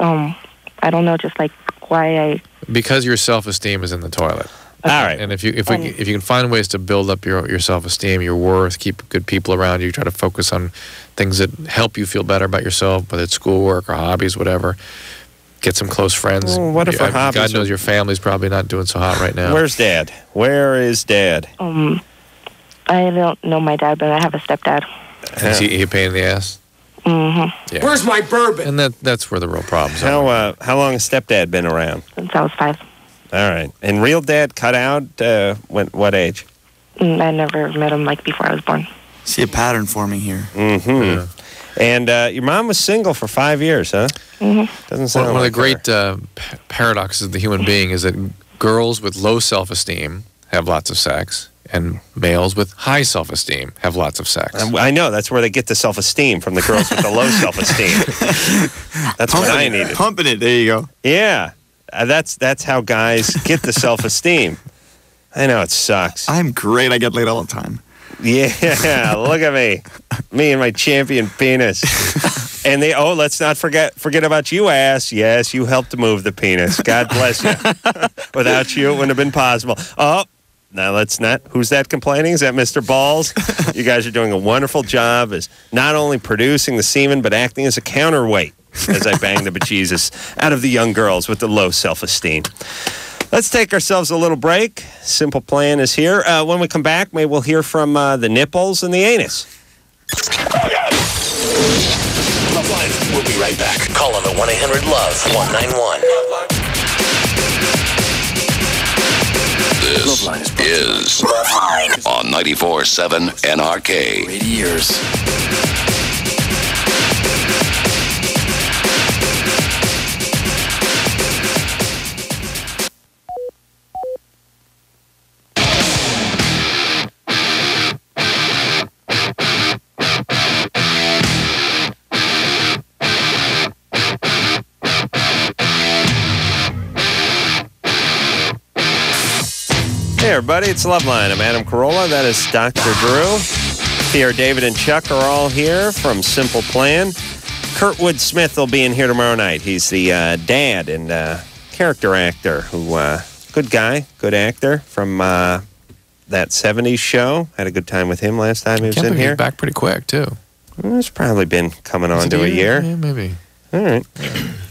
um, I don't know, just like why I Because your self esteem is in the toilet. All right. And if you if we Um, if you can find ways to build up your your self esteem, your worth, keep good people around you, try to focus on things that help you feel better about yourself, whether it's schoolwork or hobbies, whatever. Get some close friends. Well, what if You- our hobbies God knows your family's probably not doing so hot right now. Where's Dad? Where is Dad? um, I don't know my dad, but I have a stepdad. Is he, he a pain in the ass? Mm-hmm. Yeah. Where's my bourbon? And that that's where the real problems are. How uh, how long has stepdad been around? Since I was five. All right. And real dad cut out uh, when, what age? Mm, I never met him like before I was born. See a pattern forming here. Mm-hmm. And uh, your mom was single for five years, huh? Mm-hmm. Doesn't sound One, one of like the great uh, paradoxes of the human being is that girls with low self esteem have lots of sex, and males with high self esteem have lots of sex. I know that's where they get the self esteem from the girls with the low [laughs] self esteem. That's what I Pumping needed. Pumping it. There you go. Yeah, uh, that's that's how guys get the self esteem. I know it sucks. I'm great. I get laid all the time. Yeah, [laughs] look at me, me and my champion penis. And they oh, let's not forget forget about you, ass. Yes, you helped move the penis. God bless you. [laughs] Without you, it wouldn't have been possible. Oh. Now let's not. Who's that complaining? Is that Mr. Balls? [laughs] you guys are doing a wonderful job as not only producing the semen but acting as a counterweight as I bang the bejesus out of the young girls with the low self-esteem. Let's take ourselves a little break. Simple Plan is here. Uh, when we come back, maybe we'll hear from uh, the nipples and the anus. Love Line. We'll be right back. Call on the 1 800 Love 191. This is Love Line on 94.7 NRK. 80 years. Everybody, it's Loveline. I'm Adam Carolla. That is Dr. Drew. Pierre, David, and Chuck are all here from Simple Plan. Kurtwood Smith will be in here tomorrow night. He's the uh, dad and uh, character actor who, uh, good guy, good actor from uh, that 70s show. Had a good time with him last time he was in here. back pretty quick too. It's probably been coming on to a year. Yeah, maybe. All right.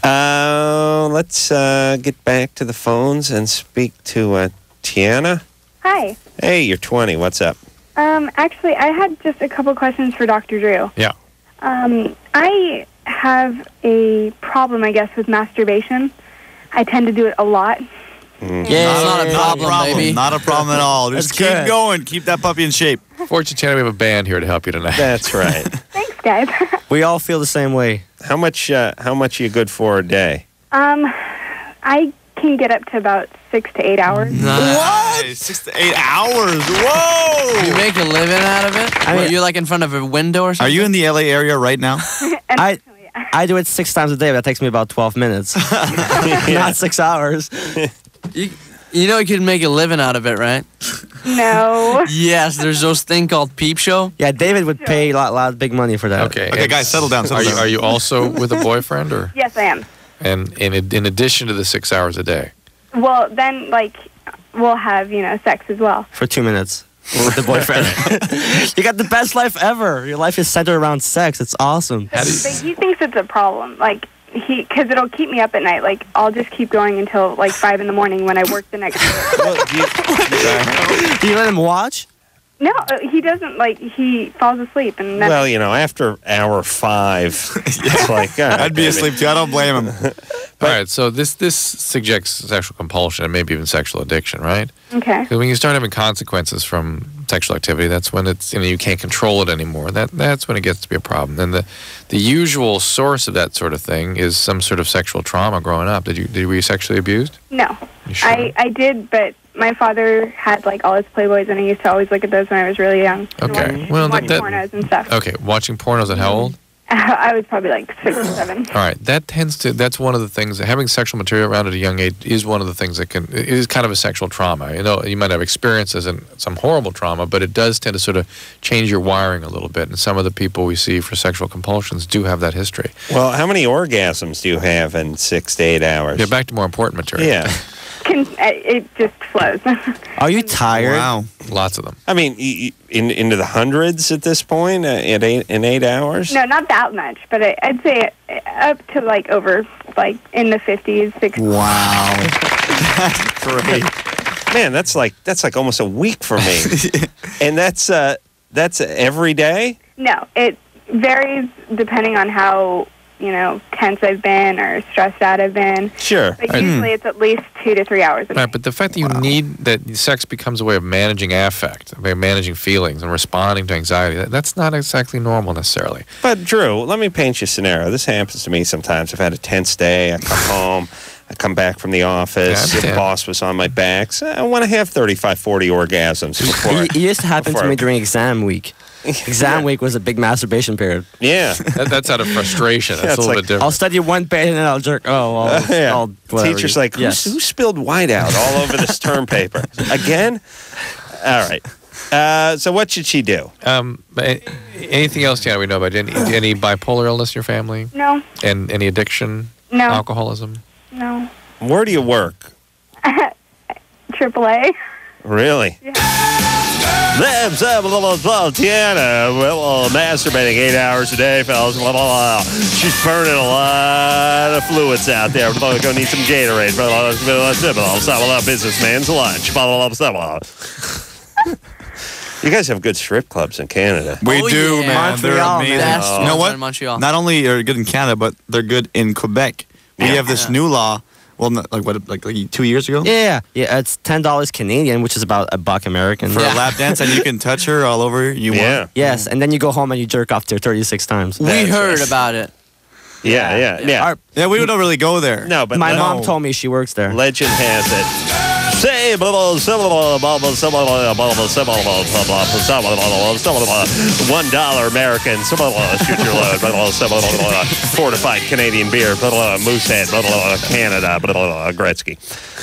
Uh, let's uh, get back to the phones and speak to uh, Tiana. Hi. Hey, you're 20. What's up? Um, actually, I had just a couple questions for Dr. Drew. Yeah. Um, I have a problem, I guess, with masturbation. I tend to do it a lot. Yeah, it's not a problem, baby. Not a problem at all. [laughs] Just That's keep good. going. Keep that puppy in shape. Fortunately, we have a band here to help you tonight. That's right. [laughs] Thanks, guys. [laughs] We all feel the same way. How much? Uh, how much are you good for a day? um, I can get up to about six to eight hours. What? Six to eight hours. Whoa! You make a living out of it? I mean- you're like in front of a window or something? Are you in the LA area right now? [laughs] I I do it six times a day, but that takes me about 12 minutes. [laughs] [laughs] Not six hours. You, you know you can make a living out of it, right? No. Yes, there's those thing called peep show. Yeah, David would pay a lot, lot big money for that. Okay. Okay, guys, settle down, settle are you down. are you also with a boyfriend or Yes, I am. And in in addition to the six hours a day? Well, then like we'll have you know sex as well. For two minutes with the boyfriend. [laughs] you got the best life ever. Your life is centered around sex. It's awesome. But he thinks it's a problem. Like he, because it'll keep me up at night. Like I'll just keep going until like five in the morning when I work the next day. [laughs] [laughs] Do you let him watch? No, uh, he doesn't. Like he falls asleep and then. Well, you know, after hour five, it's like [laughs] uh, I'd be asleep too. I don't blame him. [laughs] All right, so this this suggests sexual compulsion and maybe even sexual addiction, right? okay. Because when you start having consequences from sexual activity, that's when it's you know you can't control it anymore. That that's when it gets to be a problem. And the the usual source of that sort of thing is some sort of sexual trauma growing up. Did you did were you sexually abused? No, You sure? I I did, but my father had like all his Playboys, and I used to always look at those when I was really young. and Okay. watch, Well, watch that, that pornos and stuff. okay, watching pornos at how mm-hmm. old? [laughs] I was probably like six or seven. All right, that tends to that's one of the things having sexual material around at a young age is one of the things that can it is kind of a sexual trauma. You know, you might have experiences and some horrible trauma, but it does tend to sort of change your wiring a little bit. And some of the people we see for sexual compulsions do have that history. Well, how many orgasms do you have in six to eight hours? Yeah, back to more important material. Yeah. [laughs] Can, uh, it just flows. [laughs] Are you tired? Wow. Lots of them. I mean, y- y- in, into the hundreds at this point uh, at eight, in eight hours. no, not that much, but I, I'd say uh, up to like over like in the fifties, sixties. Wow. [laughs] Great. Man, that's like that's like almost a week for me, [laughs] and that's uh, that's every day. No, it varies depending on how you know tense I've been or stressed out I've been. Sure. But Right. usually it's at least two to three hours. A Right, but the fact that you need that sex becomes a way of managing affect, a way of managing feelings and responding to anxiety, that, that's not exactly normal necessarily. But Drew, let me paint you a scenario. This happens to me sometimes. I've had a tense day. I come [sighs] home. I come back from the Yeah, office. the boss was on my back. So I want to have 35, 40 orgasms [laughs] before. It, it used to happen to me during exam week. [laughs] Exam week was a big masturbation period. Yeah. [laughs] That, that's out of frustration. That's Yeah, a little like- bit different. I'll study one page and then I'll jerk. Oh, well, [laughs] yeah. I'll, whatever. Teacher's like, who, yes. who spilled white out all over this term paper? Again? All right. Uh, so what should she do? Um, anything else, Tiana, we know about? Any, any bipolar illness in your family? No, And any addiction? No. Alcoholism? no. Where do you work? AAA. Really? Them's up, little Tiana, well, masturbating eight hours a day, fellas. Blah, blah, blah. She's burning a lot of fluids out there. We're going to need some Gatorade. Blah, blah, blah, blah, businessman's lunch. Blah, blah, blah, blah, blah. You guys have good strip clubs in Canada. We oh, do, yeah. man. Montreal, they're amazing. Best. You know what? Montreal. Not only are good in Canada, but they're good in Quebec. We yeah. have this new law well, not, like what, like, like two years ago, Yeah, yeah. It's ten dollars Canadian, which is about a buck American. for a lap dance, and you can touch her all over you Yeah. want. Yes, and then you go home and you jerk off to her thirty-six times. we That's heard right. about it. Yeah, yeah, yeah. Our- Yeah, we don't really go there. No, but my le- mom told me she works there. legend has it say one dollar American. Uh, shoot your load. Fortified Canadian beer. Moosehead Canada. Gretzky.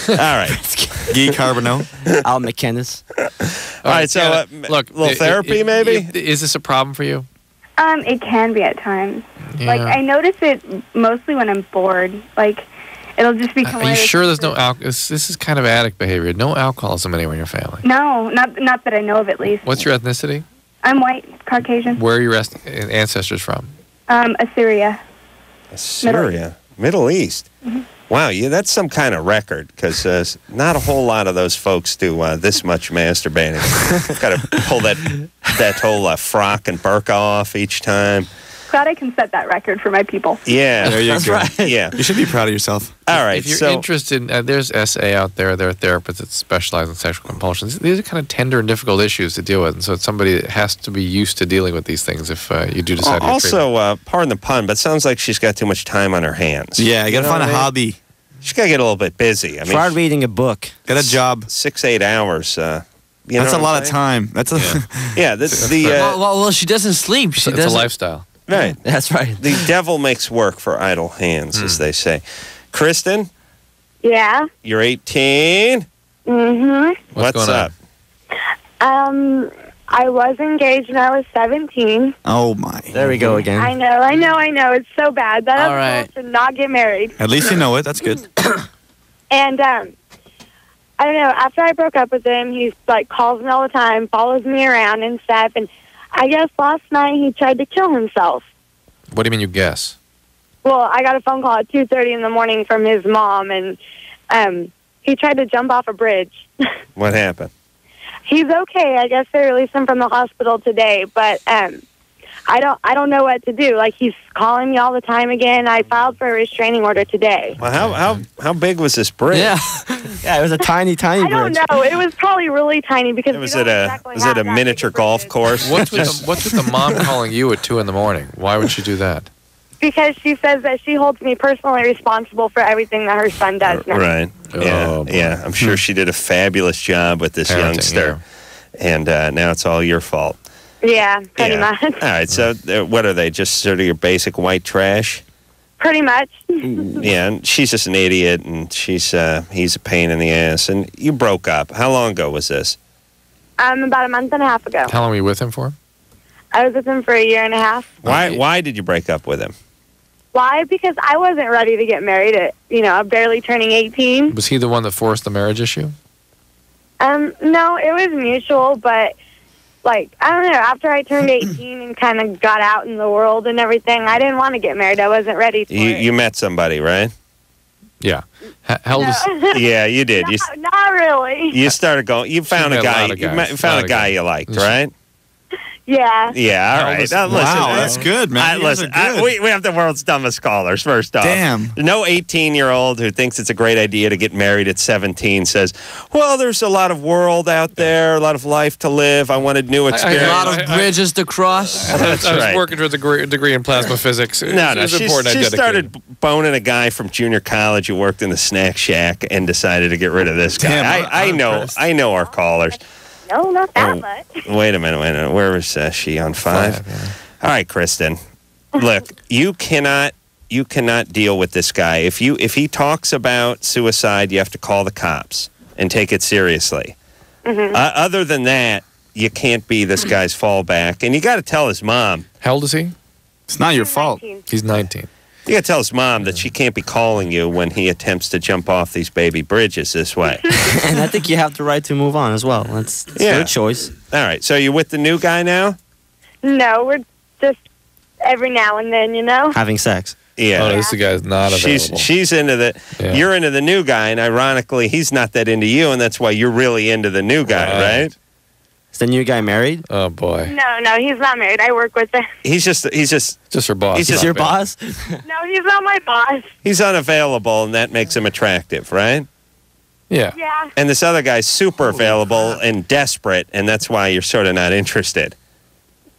All right. [laughs] Guy Carbonneau Al MacInnis all right so uh, look little therapy it, it, maybe? is this a problem for you? Um it can be at times. Yeah. like I notice it mostly when I'm bored. Like it'll just become. Are you sure there's no alcohol? This, this is kind of addict behavior. No alcoholism anywhere in your family. No, not not that I know of at least. What's your ethnicity? I'm white, Caucasian. Where are your ancestors from? Um, Assyria. Syria, Middle East. Wow, yeah, that's some kind of record because uh, not a whole lot of those folks do uh, this much masturbating. Got to pull that that whole uh, frock and burqa off each time. Glad I can set that record for my people. Yeah, There you that's go. right. Yeah. You should be proud of yourself. All right. If you're so interested, uh, there's SA out there. There are therapists that specialize in sexual compulsions. These are kind of tender and difficult issues to deal with, and so it's somebody that has to be used to dealing with these things. If uh, you do decide to also, uh, pardon the pun, but sounds like she's got too much time on her hands. Yeah, you gotta know find a mean? hobby. She's got to get a little bit busy. I mean, Try reading a book. Get a job. Six, eight hours. Uh, you That's a lot I'm of time. That's a Yeah, [laughs] the, the uh, well, well, well, she doesn't sleep. She it's a doesn't. lifestyle. Right. [laughs] That's right. The devil makes work for idle hands, as they say. Kristen, Yeah. you're 18. Mm-hmm. What's going on? up? Um, I was engaged when I was 17. Oh my. There we go again. I know, I know, I know. It's so bad. That All other right. should not get married. At least you know it. That's good. [clears throat] And um, I don't know. After I broke up with him, he like calls me all the time, follows me around and stuff. And I guess last night he tried to kill himself. What do you mean you guess? Well, I got a phone call at 2:30 in the morning from his mom, and um, he tried to jump off a bridge. [laughs] What happened? He's okay. I guess they released him from the hospital today, but um, I don't. I don't know what to do. Like he's calling me all the time again. I filed for a restraining order today. Well, how how how big was this bridge? Yeah. [laughs] yeah, it was a tiny, tiny I don't know. It was probably really tiny because Was it don't a exactly was it a that miniature golf course? What's with, the, [laughs] what's with the mom calling you at two in the morning? Why would she do that? because she says that she holds me personally responsible for everything that her son does now. Right. Yeah. Oh, yeah. I'm sure she did a fabulous job with this Parenting, youngster, and uh, now it's all your fault. Yeah, pretty Yeah. much. All right. So uh, what are they? Just sort of your basic white trash? pretty much. [laughs] Yeah. And she's just an idiot, and she's uh, he's a pain in the ass. And you broke up. How long ago was this? Um, about a month and a half ago. How long were you with him for? I was with him for a year and a half. Why Why did you break up with him? Why? Because I wasn't ready to get married at, you know, barely turning 18. Was he the one that forced the marriage issue? Um, no, it was mutual, but like I don't know. After I turned [clears throat] 18 and kind of got out in the world and everything, I didn't want to get married. I wasn't ready for You it. you met somebody, right? Yeah. H- how old is [laughs] Yeah, you did. You not, not really. you started going. You found a met a guy. You guys. A found a guy guys. you liked, right? Yeah. Yeah, all How right. Now, listen, Wow, uh, that's good, man. I, listen, are I- we, we have the world's dumbest callers, first off. Damn. No 18 year old who thinks it's a great idea to get married at 17 says, Well, there's a lot of world out there, a lot of life to live. I wanted new I- A experience. lot of bridges to cross. [laughs] That's I was right. working towards a degree, degree in plasma physics. It no, was- no. it She, important I she dedicated. started b- boning a guy from junior college who worked in the snack shack and decided to get rid of this guy. Damn, I'm- I, I know. I know our callers. No, not that Oh, much. [laughs] Wait a minute, wait a minute. Where was uh, she on five? All right, Kristen. Look, you cannot you cannot deal with this guy. If you if he talks about suicide, you have to call the cops and take it seriously. Mm-hmm. Uh, other than that, you can't be this guy's fallback, and you got to tell his mom. How old is he? It's not your fault. He's 19. You got to tell his mom that she can't be calling you when he attempts to jump off these baby bridges this way. [laughs] and I think you have the right to move on as well. That's, that's Yeah. your choice. All right, so you're with the new guy now? No, we're just every now and then, you know. Having sex. Yeah. Oh, this guy's not she's available. she's into the Yeah. you're into the new guy and ironically he's not that into you and that's why you're really into the new guy Right. right Is the new guy married? Oh boy, No, no, he's not married. I work with him. he's just he's just just her boss. He's just- your boss? [laughs] No, he's not my boss. he's unavailable and that makes him attractive right Yeah. Yeah. and this other guy's super available and desperate and that's why you're sort of not interested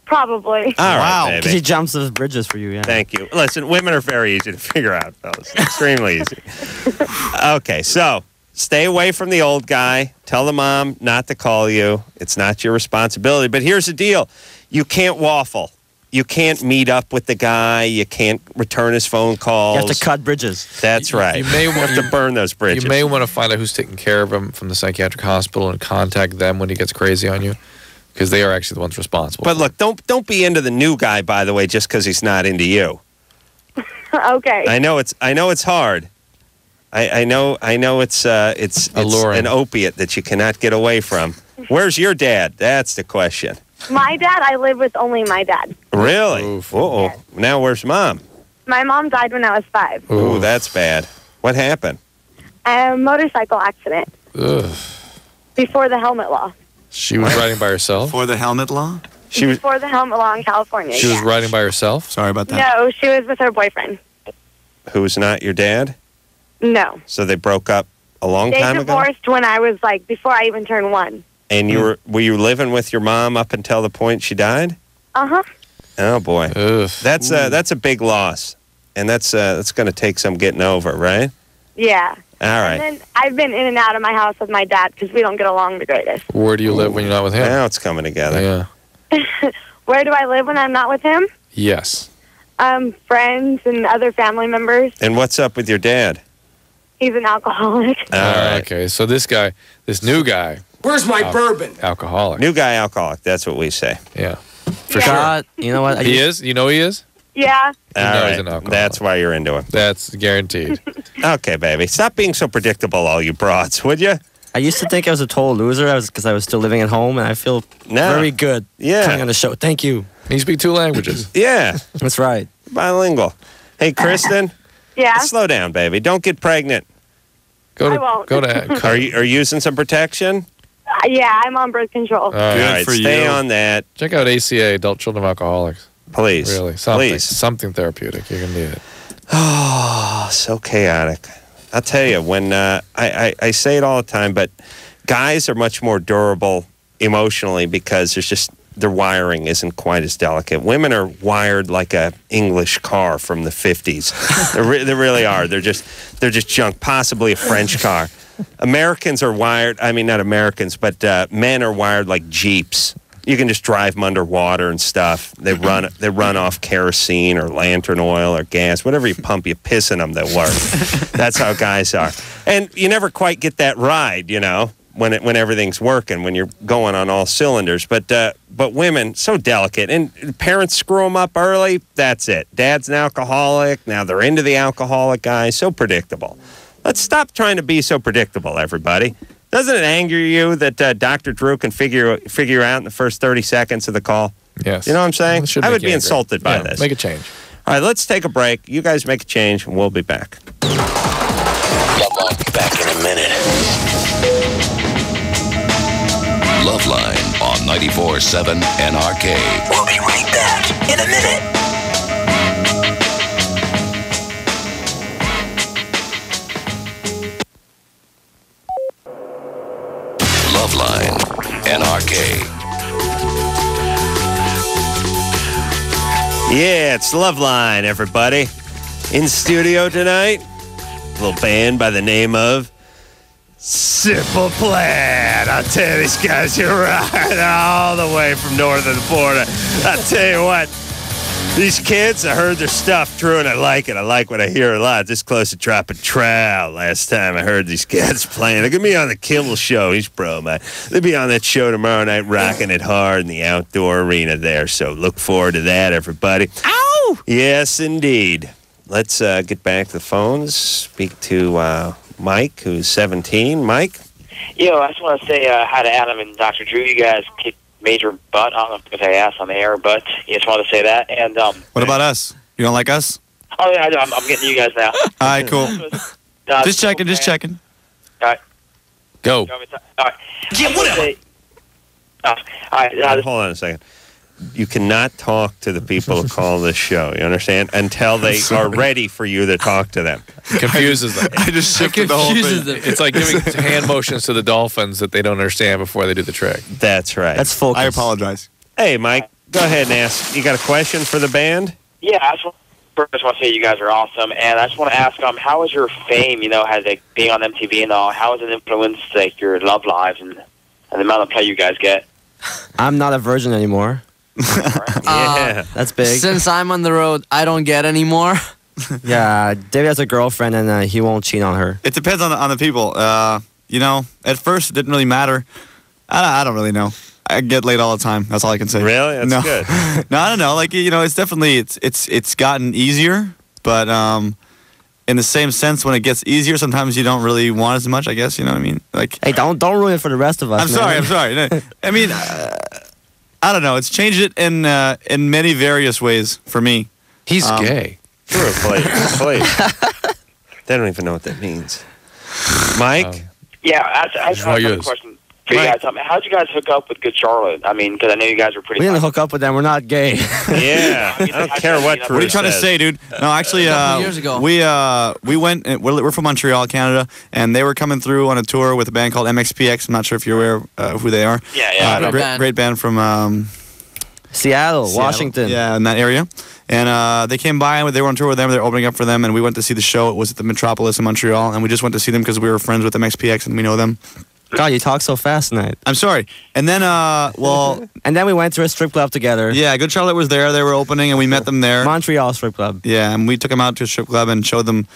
Probably. all right Wow. baby. Because he jumps those bridges for you, yeah. Thank you. Listen, women are very easy to figure out, fellas. Extremely easy. [laughs] Okay, so stay away from the old guy. Tell the mom not to call you. It's not your responsibility. But here's the deal you can't waffle. You can't meet up with the guy. You can't return his phone calls. You have to cut bridges. That's You- right. you may have want- to burn those bridges. You may want to find out who's taking care of him from the psychiatric hospital and contact them when he gets crazy on you, because they are actually the ones responsible. but look, don't don't be into the new guy, by the way, just because he's not into you. [laughs] okay. I know it's I know it's hard. I, I know I know it's uh, it's, it's Alluring. an opiate that you cannot get away from. Where's your dad? That's the question. My dad, I live with only my dad. Really? Uh-oh. Now where's mom? My mom died when I was five. Ooh, that's bad. What happened? A motorcycle accident Ugh. before the helmet law. She was riding by herself. For the helmet law? She was- before the Helmet Law in California. She was yeah. riding by herself. Sorry about that. No, she was with her boyfriend. Who's not your dad? No. So they broke up a long They time ago. They divorced when I was like before I even turned one. And you were were you living with your mom up until the point she died? Uh huh. Oh boy, that's a that's a big loss, and that's uh, that's going to take some getting over, right? Yeah. All right. And then I've been in and out of my house with my dad because we don't get along the greatest. Where do you live when you're not with him? Now it's coming together. Yeah. [laughs] Where do I live when I'm not with him? Yes. Um, friends and other family members. And what's up with your dad? He's an alcoholic. [laughs] Uh, Okay, so this guy, this new guy. Where's my al- bourbon? Alcoholic. New guy alcoholic. That's what we say. Yeah. For God, you know what? I He used- is. You know he is. Yeah. All know right. he's an alcoholic. That's why you're into him. That's guaranteed. [laughs] okay, baby. Stop being so predictable, all you broads, would you? I used to think I was a total loser. I was because I was still living at home, and I feel No. very good. Yeah. coming on the show. Thank you. You speak two languages. [laughs] Yeah. That's right. Bilingual. Hey, Kristen. Yeah. Slow down, baby. Don't get pregnant. Go I won't. Go to. [laughs] Are you are you using some protection? Uh, yeah, I'm on birth control. All right. All right, stay on that. Check out ACA, Adult Children of Alcoholics. Please. Really, something, Please. something therapeutic. You're gonna need it. Oh, so chaotic. I'll tell you, when uh, I, I, I say it all the time, but guys are much more durable emotionally because there's just their wiring isn't quite as delicate. Women are wired like a English car from the 50s. [laughs] they, re- they really are. They're just they're just junk. Possibly a French car. Americans are wired. I mean, not Americans, but uh, men are wired like Jeeps. You can just drive them underwater and stuff. They run they run off kerosene or lantern oil or gas, whatever you pump, you piss in them that work. That's how guys are. And you never quite get that ride, you know, when it, when everything's working, when you're going on all cylinders. But uh, but women so delicate, and parents screw them up early. That's it. Dad's an alcoholic. Now they're into the alcoholic guy. So predictable. Let's stop trying to be so predictable, everybody. Doesn't it anger you that uh, Dr. Drew can figure figure out in the first 30 seconds of the call? Yes. You know what I'm saying? It I would be angry. insulted by Yeah, this. Make a change. All right, let's take a break. You guys make a change, and we'll be back. Back in a minute. Loveline on 94.7 NRK. We'll be right back in a minute. Loveline NRK. Yeah, it's Loveline, everybody. In studio tonight, a little band by the name of Simple Plan. I'll tell you, these guys [laughs] you're right all the way from northern Florida. I'll tell you what, these kids, I heard their stuff, Drew, and I like it. I like what I hear a lot. This close to dropping trout. Last time I heard these cats [laughs] playing. They're going to be on the Kimmel show. He's pro, man. They'll be on that show tomorrow night, rocking it hard in the outdoor arena there. So look forward to that, everybody. Ow! Yes, indeed. Let's uh, get back to the phones. Speak to uh, Mike, who's 17. Mike? Yo, I just want to say uh, hi to Adam and Dr. Drew. You guys kicked major butt. I don't know if I asked on the air, but you just wanted to say that. And um, What about us? You don't like us? oh yeah, I know, I'm, I'm getting you guys now. [laughs] All right, cool. Uh, [laughs] just checking, just checking. All right. Go. You want me to- All right. Yeah, whatever. Uh, all right. Uh, Hold on a second. You cannot talk to the people who call this show. You understand? Until they [laughs] are ready for you to talk to them. Confuses them. I just shifted the whole Confuses thing. them. It's like giving hand motions to the dolphins that they don't understand before they do the trick. That's right. That's focus. I apologize. Hey, Mike, go ahead and ask. You got a question for the band? yeah, I just want, first want to say you guys are awesome, and I just want to ask, um, how has your fame, you know, has like being on MTV and all, how has it influenced like your love lives and, and the amount of play you guys get? I'm not a virgin anymore. [laughs] Yeah. That's big. Since I'm on the road, I don't get any more. [laughs] yeah, David has a girlfriend and uh, he won't cheat on her. It depends on the, on the people. Uh, you know, at first it didn't really matter. I, I don't really know. I get laid all the time. That's all I can say. Really? That's no. good. [laughs] no, I don't know. Like you know, it's definitely it's it's it's gotten easier, but um, in the same sense, when it gets easier, sometimes you don't really want as much. I guess you know what I mean. Like, Hey, don't don't ruin it for the rest of us. I'm man. sorry. I'm sorry. I mean, uh, I don't know. It's changed it in uh, in many various ways for me. He's Um, gay. Drew, please, please. they don't even know what that means. Mike? Yeah, I, I just Why have a yes? Question. Good guys. Um, how'd you guys hook up with Good Charlotte? I mean, because I know you guys were pretty. We didn't hook up with them. We're not gay. [laughs] Yeah, [laughs] I don't care what What are you trying to say, dude? No, actually, uh, years ago. we uh, we went. uh, We're, we're from Montreal, Canada, and they were coming through on a tour with a band called MXPX. I'm not sure if you're aware uh, who they are. Yeah, yeah. Uh, Great great, band. great band from um, Seattle, Washington. Yeah, in that area. And uh, they came by. And they were on tour with them. They're opening up for them, and we went to see the show. It was at the Metropolis in Montreal, and we just went to see them because we were friends with MXPX and we know them. God, you talk so fast tonight. I'm sorry. And then, uh, well, [laughs] and then we went to a strip club together. yeah, Good Charlotte was there. They were opening, and we met them there. Montreal strip club. Yeah, and we took them out to a strip club and showed them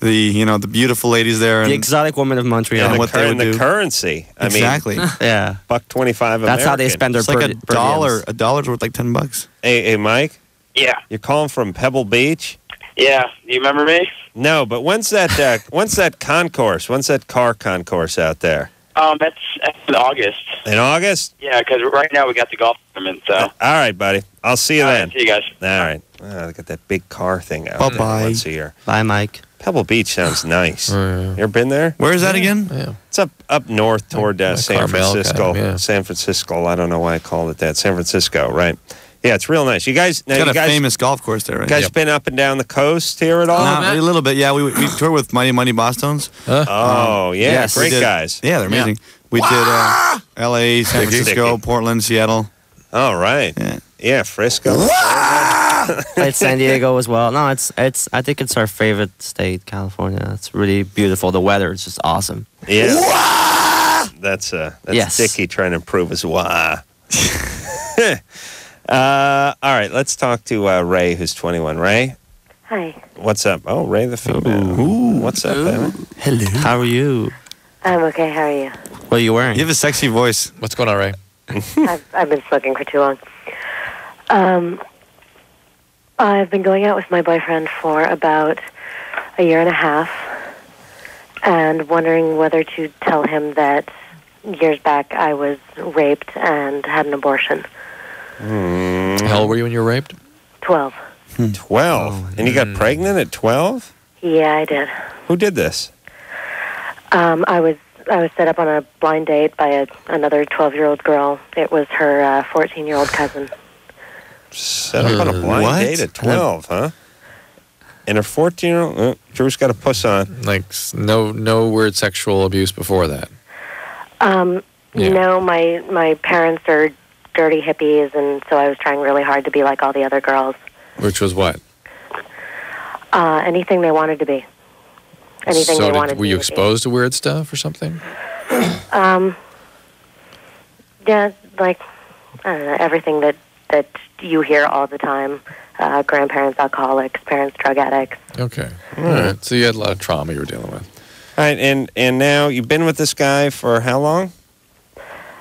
the you know the beautiful ladies there. The exotic woman of Montreal. and the, what cur- they and would the do. currency. I Exactly. mean, [laughs] yeah. buck twenty five. That's how they spend their It's like a per dollar. diems. A dollar's worth like ten bucks. Hey, hey, Mike. Yeah. You're calling from Pebble Beach. Yeah. You remember me? No, but when's that? Uh, [laughs] when's that concours? When's that car concours out there? Um, that's, that's in August. In August? Yeah, because right now we got the golf tournament. So. All right, buddy. I'll see you All right, then. see you guys. All right. Oh, they got that big car thing out there Bye-bye. once a year. Bye, Mike. Pebble Beach sounds [sighs] nice. You ever been there? Where is that again? Yeah. It's up up north toward uh, San Carmel, Francisco. kind of, yeah. San Francisco. I don't know why I called it that. San Francisco, right? Yeah, it's real nice. You guys, now It's got you a guys, famous golf course there, right? you guys been up and down the coast here at all? Nah, a little bit, yeah. We we toured with Mighty Mighty Bosstones. Oh, yeah, Yes, great did- guys. Yeah, they're amazing. We did uh, L.A., San Sticky. Francisco, Portland, Seattle. All right. Yeah. Yeah, Frisco. [laughs] Played San Diego as well. No, it's it's. I think it's our favorite state, California. It's really beautiful. The weather is just awesome. Yeah. That's uh that's Yes. Dickie trying to improve his wah. [laughs] [laughs] uh all right, let's talk to uh, Ray who's 21. Ray, Hi, what's up? Oh, Ray the female. Ooh, what's up, baby? Hello. How are you? I'm okay. How are you? What are you wearing? You have a sexy voice. What's going on, Ray? [laughs] I've, I've been smoking for too long. Um, I've been going out with my boyfriend for about a year and a half, and wondering whether to tell him that years back I was raped and had an abortion. How old were you when you were raped? Twelve. 12. and you got pregnant at 12? Yeah, I did. Who did this? Um, I was I was set up on a blind date by a, another twelve year old girl. It was her fourteen year old cousin. Set up on a Uh, blind what? date at 12, huh? And a 14 year old? Uh, Drew's got a puss on. Like no no weird sexual abuse before that. Um, Yeah. No, my my parents are dirty hippies, and so I was trying really hard to be like all the other girls. Which was what? Uh, anything they wanted to be. Anything so they did- wanted were you to exposed to weird stuff or something? [clears throat] Um, yeah, like I don't know, everything that that you hear all the time. Uh, grandparents alcoholics, parents drug addicts. Okay. All right. So you had a lot of trauma you were dealing with. All right, and, and now you've been with this guy for how long?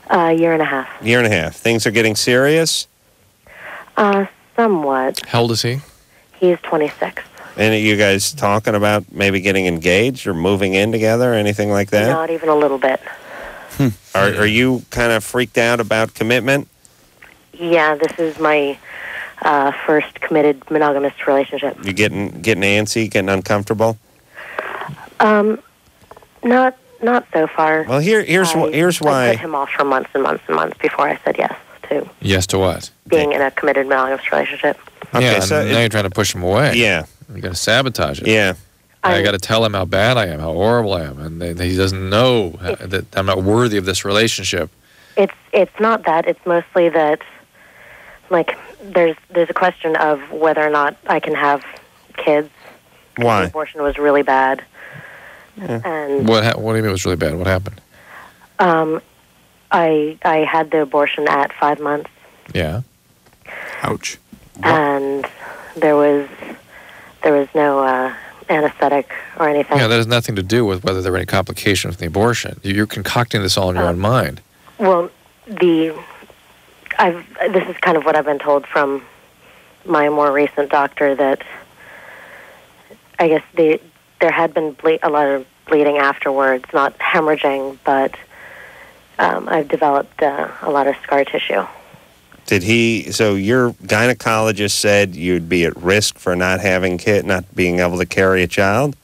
A uh, year and a half. Year and a half. Things are getting serious? Uh, somewhat. How old is he? He's 26. And are you guys talking about maybe getting engaged or moving in together or anything like that? Not even a little bit. Are, are you kind of freaked out about commitment? Yeah, this is my uh, first committed monogamous relationship. You getting getting antsy, getting uncomfortable? Um, not not so far. Well, here here's I, wh- here's I put him off for months and months and months before I said yes to Yes to what? being in a committed monogamous relationship. yeah, so and now you're trying to push him away. Yeah. You got to sabotage it. Yeah. I got to tell him how bad I am, how horrible I am, and that he doesn't know that I'm not worthy of this relationship. It's it's not that. It's mostly that, like, there's there's a question of whether or not I can have kids. The Why? abortion was really bad, and What? Ha- what do you mean it was really bad? What happened? um, I I had the abortion at five months, Yeah. Ouch. and there was there was no uh, anesthetic or anything. Yeah, that has nothing to do with whether there were any complications from the abortion. You- You're concocting this all in your own mind. Well, the I've this is kind of what I've been told from my more recent doctor that I guess the there had been ble- a lot of bleeding afterwards, not hemorrhaging, but um, I've developed uh, a lot of scar tissue. Did he? So your gynecologist said you'd be at risk for not having kid, not being able to carry a child.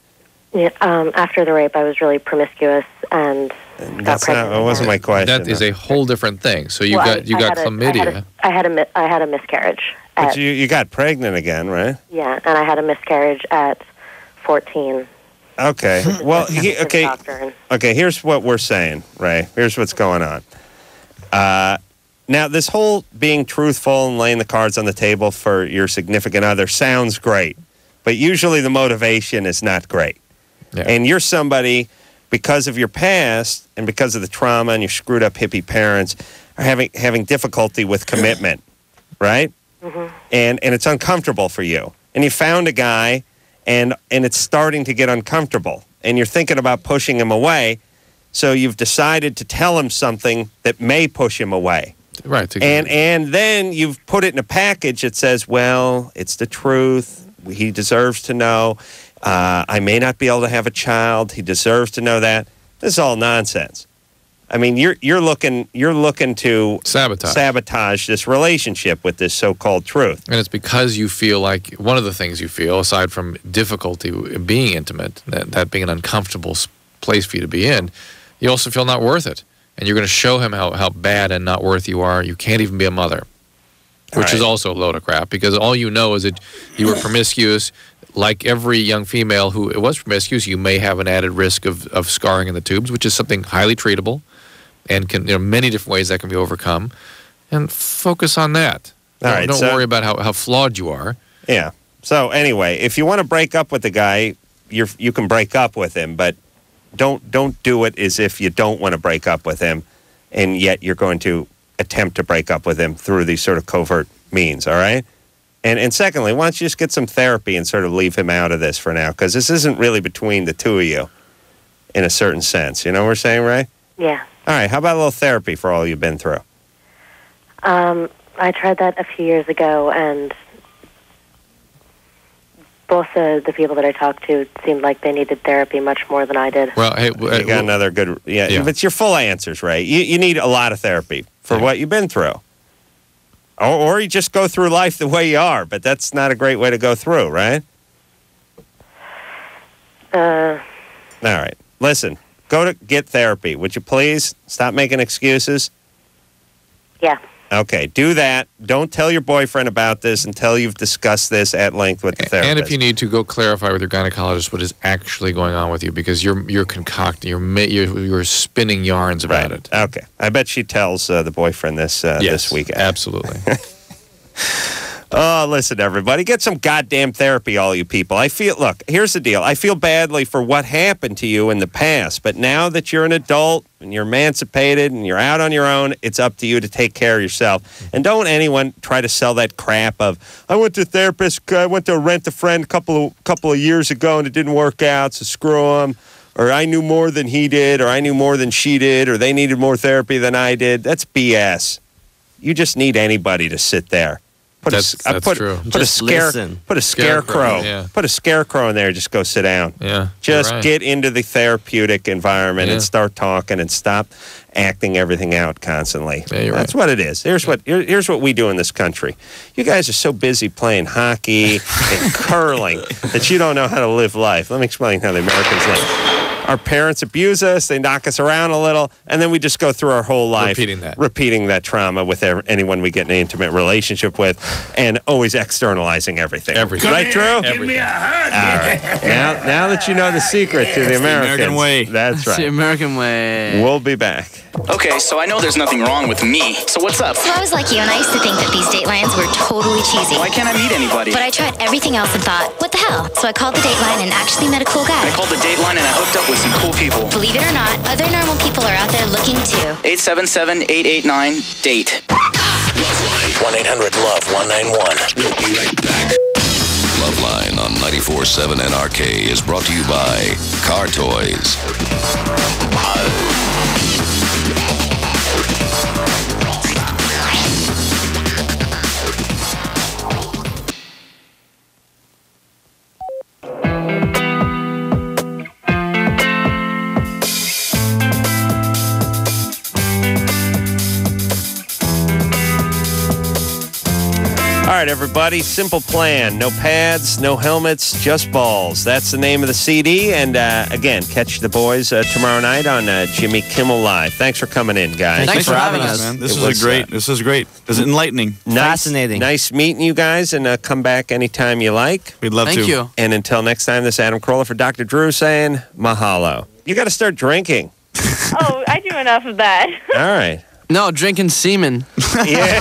Yeah, um, after the rape, I was really promiscuous, and That's not. That wasn't my question. That is a whole different thing. So you Well, I- got you I got had a- chlamydia. I had a mi- I had a miscarriage. But you you got pregnant again, right? yeah, and I had a miscarriage at 14. Okay. [laughs] Well, he, okay. Okay. Here's what we're saying, Ray. Here's what's going on. Uh, now, this whole being truthful and laying the cards on the table for your significant other sounds great, but usually the motivation is not great. And you're somebody because of your past and because of the trauma and your screwed up hippie parents are having having difficulty with commitment, right? and and it's uncomfortable for you. And you found a guy, and and it's starting to get uncomfortable, and you're thinking about pushing him away. So you've decided to tell him something that may push him away. Right. And and then you've put it in a package that says, "Well, it's the truth. He deserves to know. Uh, I may not be able to have a child. He deserves to know that." This is all nonsense. I mean, you're you're looking you're looking to sabotage sabotage this relationship with this so-called truth. And it's because you feel like one of the things you feel, aside from difficulty being intimate, that, that being an uncomfortable place for you to be in, you also feel not worth it. And you're going to show him how, how bad and not worth you are. You can't even be a mother, which is also a load of crap because all you know is that you were promiscuous. Like every young female who was promiscuous, you may have an added risk of, of scarring in the tubes, which is something highly treatable and can, there are many different ways that can be overcome. And focus on that. All don't right, don't so- worry about how, how flawed you are. Yeah. So anyway, if you want to break up with the guy, you're you can break up with him, but don't don't do it as if you don't want to break up with him, and yet you're going to attempt to break up with him through these sort of covert means. All right. And and secondly, why don't you just get some therapy and sort of leave him out of this for now? Because this isn't really between the two of you, in a certain sense. You know what we're saying, Ray? Yeah. All right. How about a little therapy for all you've been through? Um, I tried that a few years ago, and both uh, the people that I talked to seemed like they needed therapy much more than I did. Well, hey, you got another good. Yeah, Yeah. If it's your full answers, right? you, you need a lot of therapy for what you've been through. Or, or you just go through life the way you are, but that's not a great way to go through, right? Uh, All right. Listen, go to get therapy. Would you please stop making excuses? Yeah. Okay, do that. Don't tell your boyfriend about this until you've discussed this at length with the therapist. And if you need to, go clarify with your gynecologist what is actually going on with you because you're you're concocting, you're you're, you're spinning yarns about it. Okay, I bet she tells uh, the boyfriend this uh, Yes, this weekend. Absolutely. [laughs] Oh, listen, everybody, get some goddamn therapy, all you people. I feel, look, here's the deal. I feel badly for what happened to you in the past, but now that you're an adult and you're emancipated and you're out on your own, it's up to you to take care of yourself. Mm-hmm. And don't anyone try to sell that crap of, I went to a therapist, I went to rent a friend a couple of, couple of years ago and it didn't work out, so screw them. Or I knew more than he did, or I knew more than she did, or they needed more therapy than I did. That's BS. You just need anybody to sit there. Put That's- a, that's put, true. Put Just a scare, listen. put a Scarecrow, scarecrow, yeah. put a scarecrow in there. Just go sit down. Yeah, Just right. get into the therapeutic environment Yeah. and start talking and stop acting everything out constantly. Yeah, you're That's what it is. Here's what here- here's what we do in this country. You guys are so busy playing hockey and [laughs] curling that you don't know how to live life. Let me explain how the Americans live. Our parents abuse us, they knock us around a little, and then we just go through our whole life Repeating that. repeating that trauma with anyone we get in an intimate relationship with, and always externalizing everything. Everything. right, Drew? Give me a hug. All right. Now, now that you know the secret to the Americans, American way. That's It's the right. American way. We'll be back. Okay, so I know there's nothing wrong with me. So what's up? So I was like you, and I used to think that these Datelines were totally cheesy. Why can't I meet anybody? But I tried everything else and thought, what the hell? So I called the Dateline and actually met a cool guy. I called the Dateline and I hooked up with some cool people. Believe it or not, other normal people are out there looking too. 877-889-DATE. 1-800-LOVE-191. We'll be right back. Loveline on 94.7 NRK is brought to you by Car Toys. Right, everybody. Simple plan. No pads, no helmets, just balls. That's the name of the CD. And uh, again, catch the boys uh, tomorrow night on uh, Jimmy Kimmel Live. Thanks for coming in, guys. Thanks, for having us, man. This It was, was, a great. uh, this was great. It was enlightening. Nice, Nice meeting you guys, and uh, come back anytime you like. We'd love Thank to. you. And until next time, this is Adam Carolla for Dr. Drew saying mahalo. You got to start drinking. oh, I do enough of that. All right. No, drinking semen. [laughs] Yeah.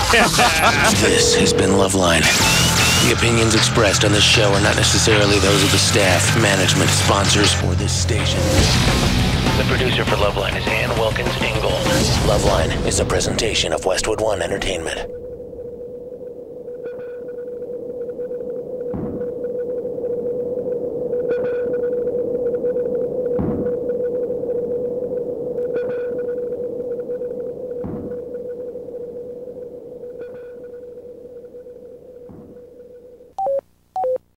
this has been Loveline. The opinions expressed on this show are not necessarily those of the staff, management, sponsors, or this station. The producer for Loveline is Ann Wilkins Ingold. Loveline is a presentation of Westwood One Entertainment.